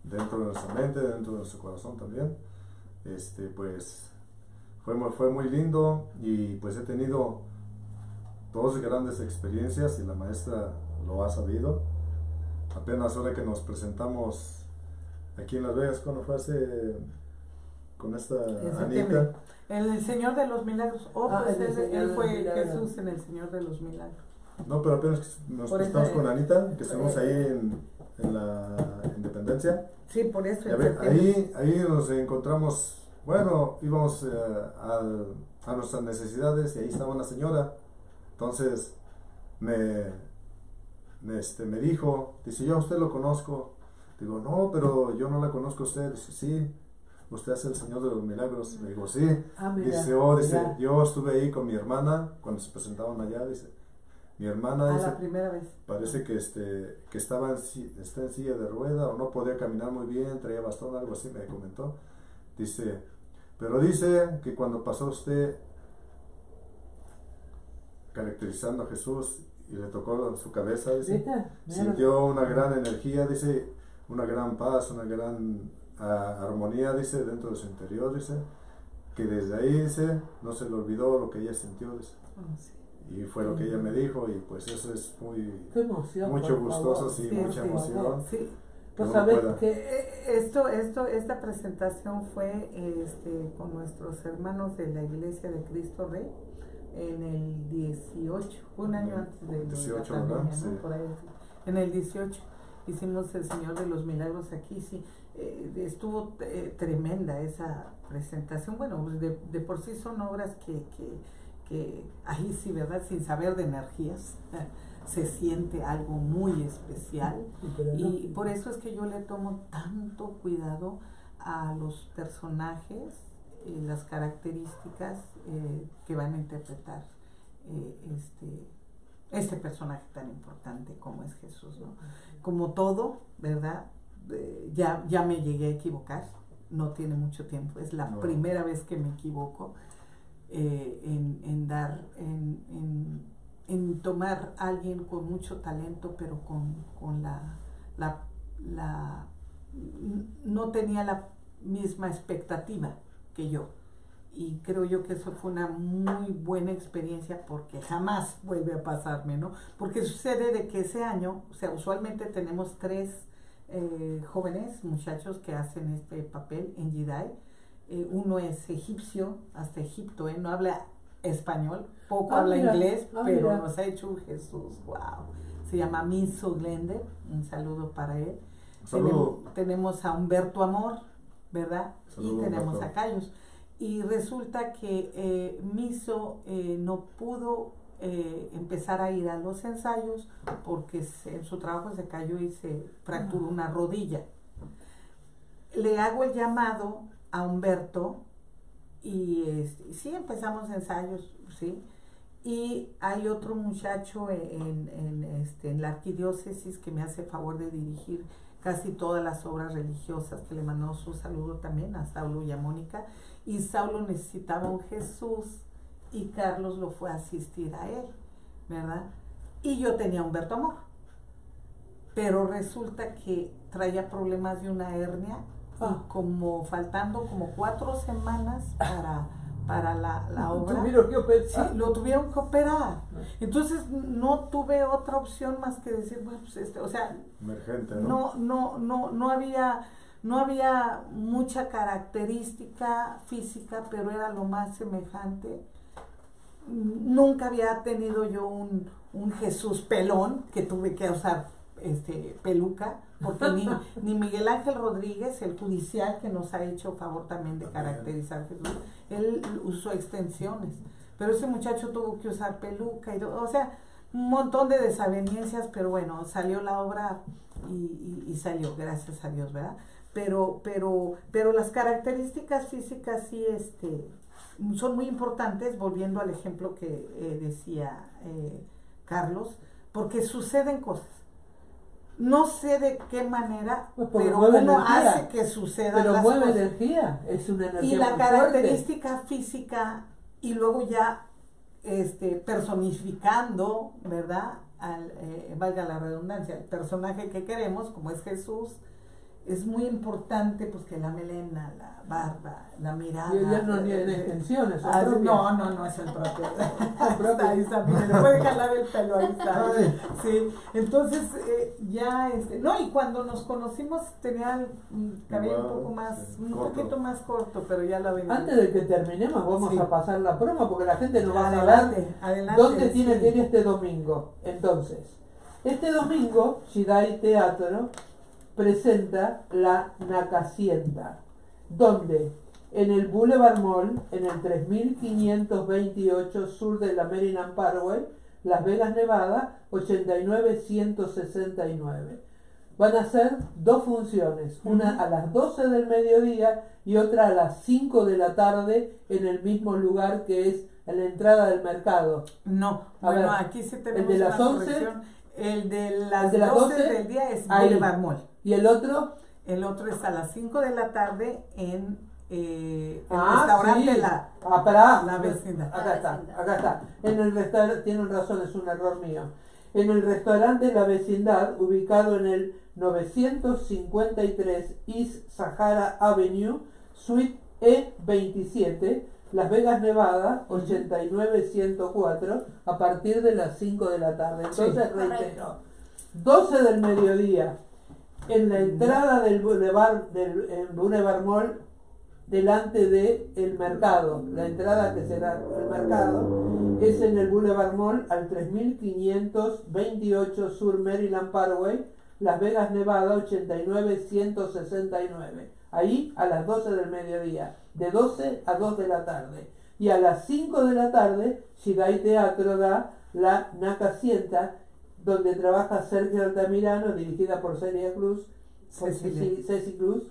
dentro de nuestra mente, dentro de nuestro corazón también. Este, pues fue, mu- fue muy lindo y pues he tenido dos grandes experiencias y la maestra lo ha sabido. Apenas ahora que nos presentamos aquí en Las Vegas, cuando fue hace con esta Anita. el Señor de los Milagros. Oh, Ah, pues él, fue Milagros. Jesús en el Señor de los Milagros. No, pero apenas nos estamos con Anita, que estuvimos ahí en, en la Independencia. Sí, por eso. Ya en ve, septiembre. ahí, ahí nos encontramos, bueno, íbamos eh, al- a nuestras necesidades y ahí estaba una señora. Entonces me, me, este, me dijo, dice, yo a usted lo conozco. Digo, no, pero yo no la conozco a usted. Dice, sí, usted es el Señor de los Milagros. Le digo, sí. Ah, mira, Dice, oh, dice, mira. yo estuve ahí con mi hermana cuando se presentaban allá. Dice, mi hermana dice, la primera vez. parece que este que estaba en, está en silla de rueda o no podía caminar muy bien, traía bastón, algo así me comentó. Dice, pero dice que cuando pasó usted caracterizando a Jesús y le tocó su cabeza, dice, sintió una gran energía, dice, una gran paz, una gran ah, armonía, dice, dentro de su interior, dice, que desde ahí, dice, no se le olvidó lo que ella sintió, dice. Oh, sí. Y fue lo que ella me dijo y pues eso es muy, emoción. mucho gustoso, sí, Sí, mucha emoción. Sí. Pues sabes pueda. que Eh, Esto, esto, esta presentación fue este, con nuestros hermanos de la Iglesia de Cristo Rey en el 18, fue un año antes de, lo de 18, la ¿verdad? pandemia, ¿no? Sí. Por ahí, en el 18 hicimos el Señor de los Milagros aquí, sí, eh, estuvo eh, tremenda esa presentación, bueno, pues de, de por sí son obras que, que, que ahí sí, ¿verdad? Sin saber de energías, *laughs* se siente algo muy especial. Y por eso es que yo le tomo tanto cuidado a los personajes, eh, las características eh, que van a interpretar este, este personaje tan importante como es Jesús. ¿no? Como todo, ¿verdad? Eh, ya, ya me llegué a equivocar, no tiene mucho tiempo, es la No. primera vez que me equivoco eh, en, en dar, en, en, en tomar a alguien con mucho talento, pero con, con la, la, la- no tenía la misma expectativa que yo. Y creo yo que eso fue una muy buena experiencia porque jamás vuelve a pasarme, ¿no? Porque sucede de que ese año, o sea, usualmente tenemos tres eh, jóvenes, muchachos que hacen este papel en Jidai. Eh, uno es egipcio, hasta Egipto, ¿eh? No habla español, poco Ah, habla mira, inglés, ah, pero mira. nos ha hecho un Jesús, wow. Se llama Miso Glender, un saludo para él. Saludo. Tenemos, tenemos a Humberto Amor, ¿verdad? Saludo, y tenemos Humberto. a Cayos. Y resulta que eh, Miso eh, no pudo eh, empezar a ir a los ensayos porque en su trabajo se cayó y se fracturó una rodilla. Le hago el llamado a Humberto y este, sí empezamos ensayos, sí. Y hay otro muchacho en, en, este, en la arquidiócesis que me hace favor de dirigir casi todas las obras religiosas, que le mandamos un saludo también a Saulo y a Mónica. Y Saulo necesitaba un Jesús y Carlos lo fue a asistir a él, ¿verdad? Y yo tenía a Humberto Amor. Pero resulta que traía problemas de una hernia Ah. y como faltando como cuatro semanas para, para la, la *laughs* obra. Tuvieron que Sí, operar. lo tuvieron que operar. Entonces no tuve otra opción más que decir, bueno, pues este, o sea, Emergente, ¿no? no, no, no, no había, no había mucha característica física, pero era lo más semejante. Nunca había tenido yo un, un Jesús pelón que tuve que usar este peluca, porque ni, *laughs* ni Miguel Ángel Rodríguez, el judicial que nos ha hecho favor también de caracterizar a Jesús, él usó extensiones, pero ese muchacho tuvo que usar peluca y o sea, un montón de desavenencias, pero bueno, salió la obra y, y- y salió, gracias a Dios, ¿verdad? Pero, pero, pero las características físicas sí, este, son muy importantes, volviendo al ejemplo que eh, decía eh, Carlos, porque suceden cosas. No sé de qué manera, porque pero uno energía. hace que sucedan Pero las mueve cosas. energía, es una energía Y la fuerte. característica física y luego ya este, personificando, ¿verdad? Al, eh, valga la redundancia, el personaje que queremos, como es Jesús, es muy importante pues que la melena, la barba, la mirada. Y ellas no tienen extensiones, son Ah, propias. no, no, no es el propio. *laughs* propio. Ahí está, mire, puede jalar el pelo, ahí está. Sí, entonces eh, ya, este, no, y cuando nos conocimos tenía el cabello un poco más, sí, un corto. poquito más corto, pero ya lo venía. Antes de que terminemos, vamos Sí. a pasar la promo porque la gente nos va a adelante. dónde tiene que ir este domingo. Entonces, este domingo, Shidai Teatro presenta la Nacacienta, donde en el Boulevard Mall, en el 3528 sur de la Maryland Parkway, Las Vegas, Nevada, 89169. Van a ser dos funciones, una a las 12 del mediodía y otra a las 5 de la tarde en el mismo lugar que es en la entrada del mercado. No, A bueno, ver, aquí sí tenemos de las una 11, corrección. El de las, el de las 12, 12, del día es. Boulevard Mall. Y el otro, El otro es a las 5 de la tarde en eh, el ah, restaurante sí. La, Ah, pará. La Vecindad. Acá La está, Vecindad. acá está. En el restaurante, tienen razón, es un error mío. En el restaurante La Vecindad, ubicado en el 953 East Sahara Avenue, Suite E27, Las Vegas, Nevada, 89104, a partir de las 5 de la tarde. Entonces, Correcto. reitero, 12 del mediodía, en la entrada del Boulevard, del Boulevard Mall, delante del el mercado. La entrada que será el mercado es en el Boulevard Mall al 3528 Sur Maryland Parkway, Las Vegas, Nevada 89169. Ahí a las 12 del mediodía, de 12 a 2 de la tarde. Y a las 5 de la tarde, Shidai Teatro da la Nacacienta, donde trabaja Sergio Altamirano, dirigida por Celia Cruz. Ceci- Ceci Cruz,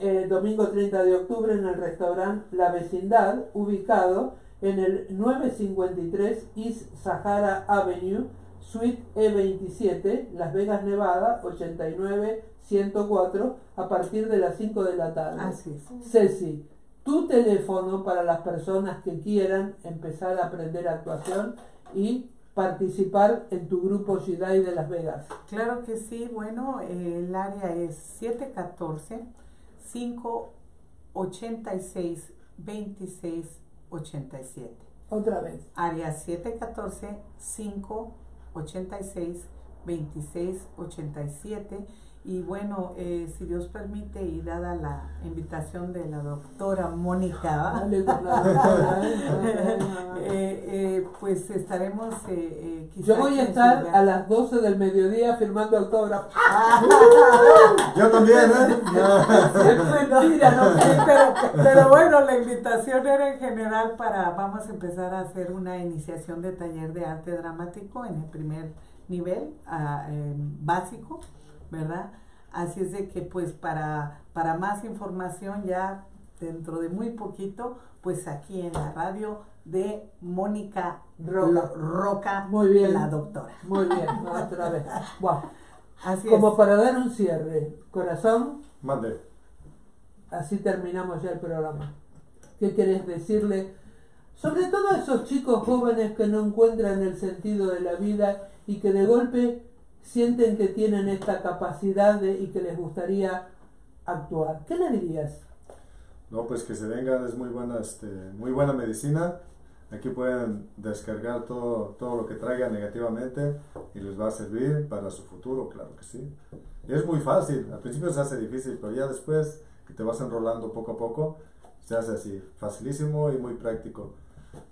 eh, domingo 30 de octubre en el restaurante La Vecindad, ubicado en el 953 East Sahara Avenue, Suite E27, Las Vegas, Nevada, 89104, a partir de las 5 de la tarde. Así es. Ceci, tu teléfono para las personas que quieran empezar a aprender actuación y participar en tu grupo Shidai de Las Vegas. Claro que sí, bueno, eh, el área es 714-586-2687. Otra vez. Área 714-586-2687. Y bueno, eh, si Dios permite y dada la invitación de la doctora Mónica, ¿eh? eh, pues estaremos... eh, eh, Yo voy a estar a las 12 del mediodía firmando autógrafos. *laughs* *laughs* Yo también, ¿eh? Es mentira, no Sí, pero, pero bueno, la invitación era en general para, vamos a empezar a hacer una iniciación de taller de arte dramático en el primer nivel ah, básico, ¿verdad? Así es de que pues para, para más información ya dentro de muy poquito, pues aquí en la radio de Mónica Roca. Roca, Muy bien. la doctora. Muy bien, otra vez. *laughs* Buah. Así Como es. para dar un cierre, corazón, Mande. así terminamos ya el programa. ¿Qué querés decirle? Sobre todo a esos chicos jóvenes que no encuentran el sentido de la vida y que de golpe sienten que tienen esta capacidad de, y que les gustaría actuar. ¿Qué le dirías? No, pues que se vengan, es muy buena, este, muy buena medicina. Aquí pueden descargar todo, todo lo que traigan negativamente y les va a servir para su futuro, claro que sí. Y es muy fácil, al principio se hace difícil, pero ya después que te vas enrolando poco a poco, se hace así, facilísimo y muy práctico.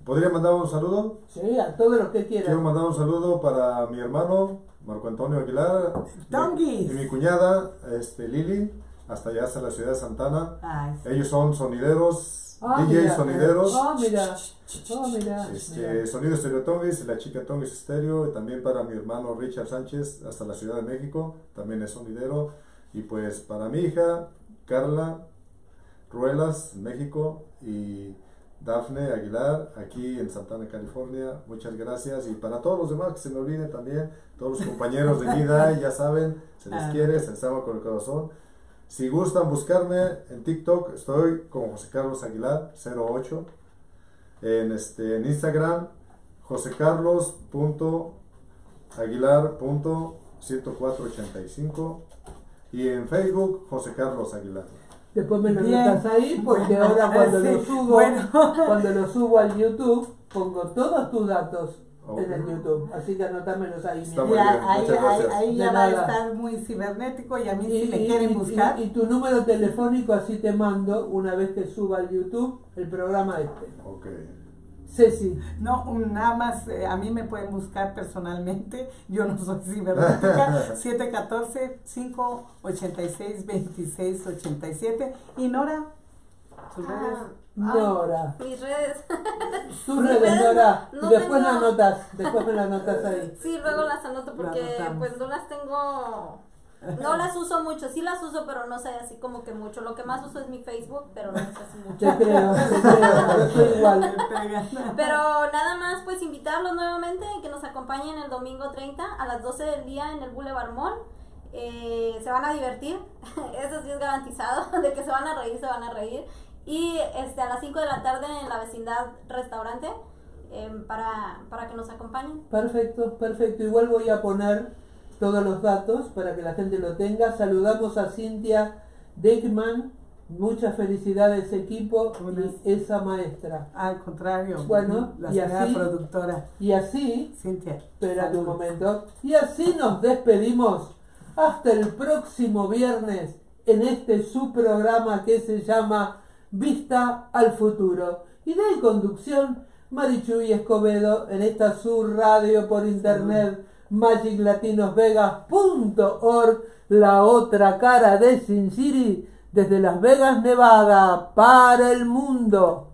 ¿Podría mandar un saludo? Sí, a todos los que Quiero quieran. mandar un saludo para mi hermano Marco Antonio Aguilar Tonguis. y mi cuñada este, Lili, hasta allá, hasta la ciudad de Santana. Ay, sí. Ellos son sonideros, Ah, DJ mira. sonideros. Ah, mira. Ah, mira. Este, mira. Sonido Estéreo Tonguis, la chica Tonguis Estéreo, y también para mi hermano Richard Sánchez, hasta la Ciudad de México, también es sonidero. Y pues para mi hija, Carla Ruelas, México, y Dafne Aguilar, aquí en Santana, California, muchas gracias. Y para todos los demás que se me olviden también, todos los compañeros de vida, *laughs* ya saben, se les Ah. quiere, se les ama con el corazón. Si gustan buscarme en TikTok, estoy como José Carlos Aguilar 08. En, este, en Instagram, josecarlos.aguilar.10485. Y en Facebook, José Carlos Aguilar. Después me lo Bien. anotas ahí porque Bueno, ahora cuando lo subo, bueno. cuando lo subo al YouTube, pongo todos tus datos en el YouTube. Así que anotámelos ahí. Ahí, ahí, ya va a estar muy cibernético y a mí Y, si me y- quieren buscar. y- y tu número telefónico así te mando una vez que suba al YouTube el programa este. Ok. Ceci, No, nada más, eh, a mí me pueden buscar personalmente, yo no soy cibernética, *laughs* 714-586-2687. Y Nora, sus redes. Ah, Nora. mis redes. tus *laughs* redes, Nora. No después tengo- me anotas, después me la anotas ahí. Sí, luego las anoto porque pues no las tengo, no las uso mucho, sí las uso pero no sé así como que mucho, lo que más uso es mi Facebook, pero no sé así mucho. Creo, yo igual. Pero nada más pues invitarlos nuevamente que nos acompañen el domingo 30 a las 12 del día en el Boulevard Mall. Eh, se van a divertir, *laughs* eso sí es garantizado, *laughs* de que se van a reír, se van a reír. Y este, a las 5 de la tarde en la vecindad restaurante em, para, para que nos acompañen. Perfecto, perfecto. Igual voy a poner todos los datos para que la gente lo tenga. Saludamos a Cintia Deckman. Muchas felicidades equipo y esa maestra. Al contrario, Bueno, la y así- productora, Y así, Cintia. espérate un momento, y así nos despedimos hasta el próximo viernes en este su programa que se llama Vista al Futuro. Y de conducción, Marichuy Escobedo en esta su radio por internet magiclatinosvegas.org, la otra cara de Sin City desde Las Vegas, Nevada, para el mundo.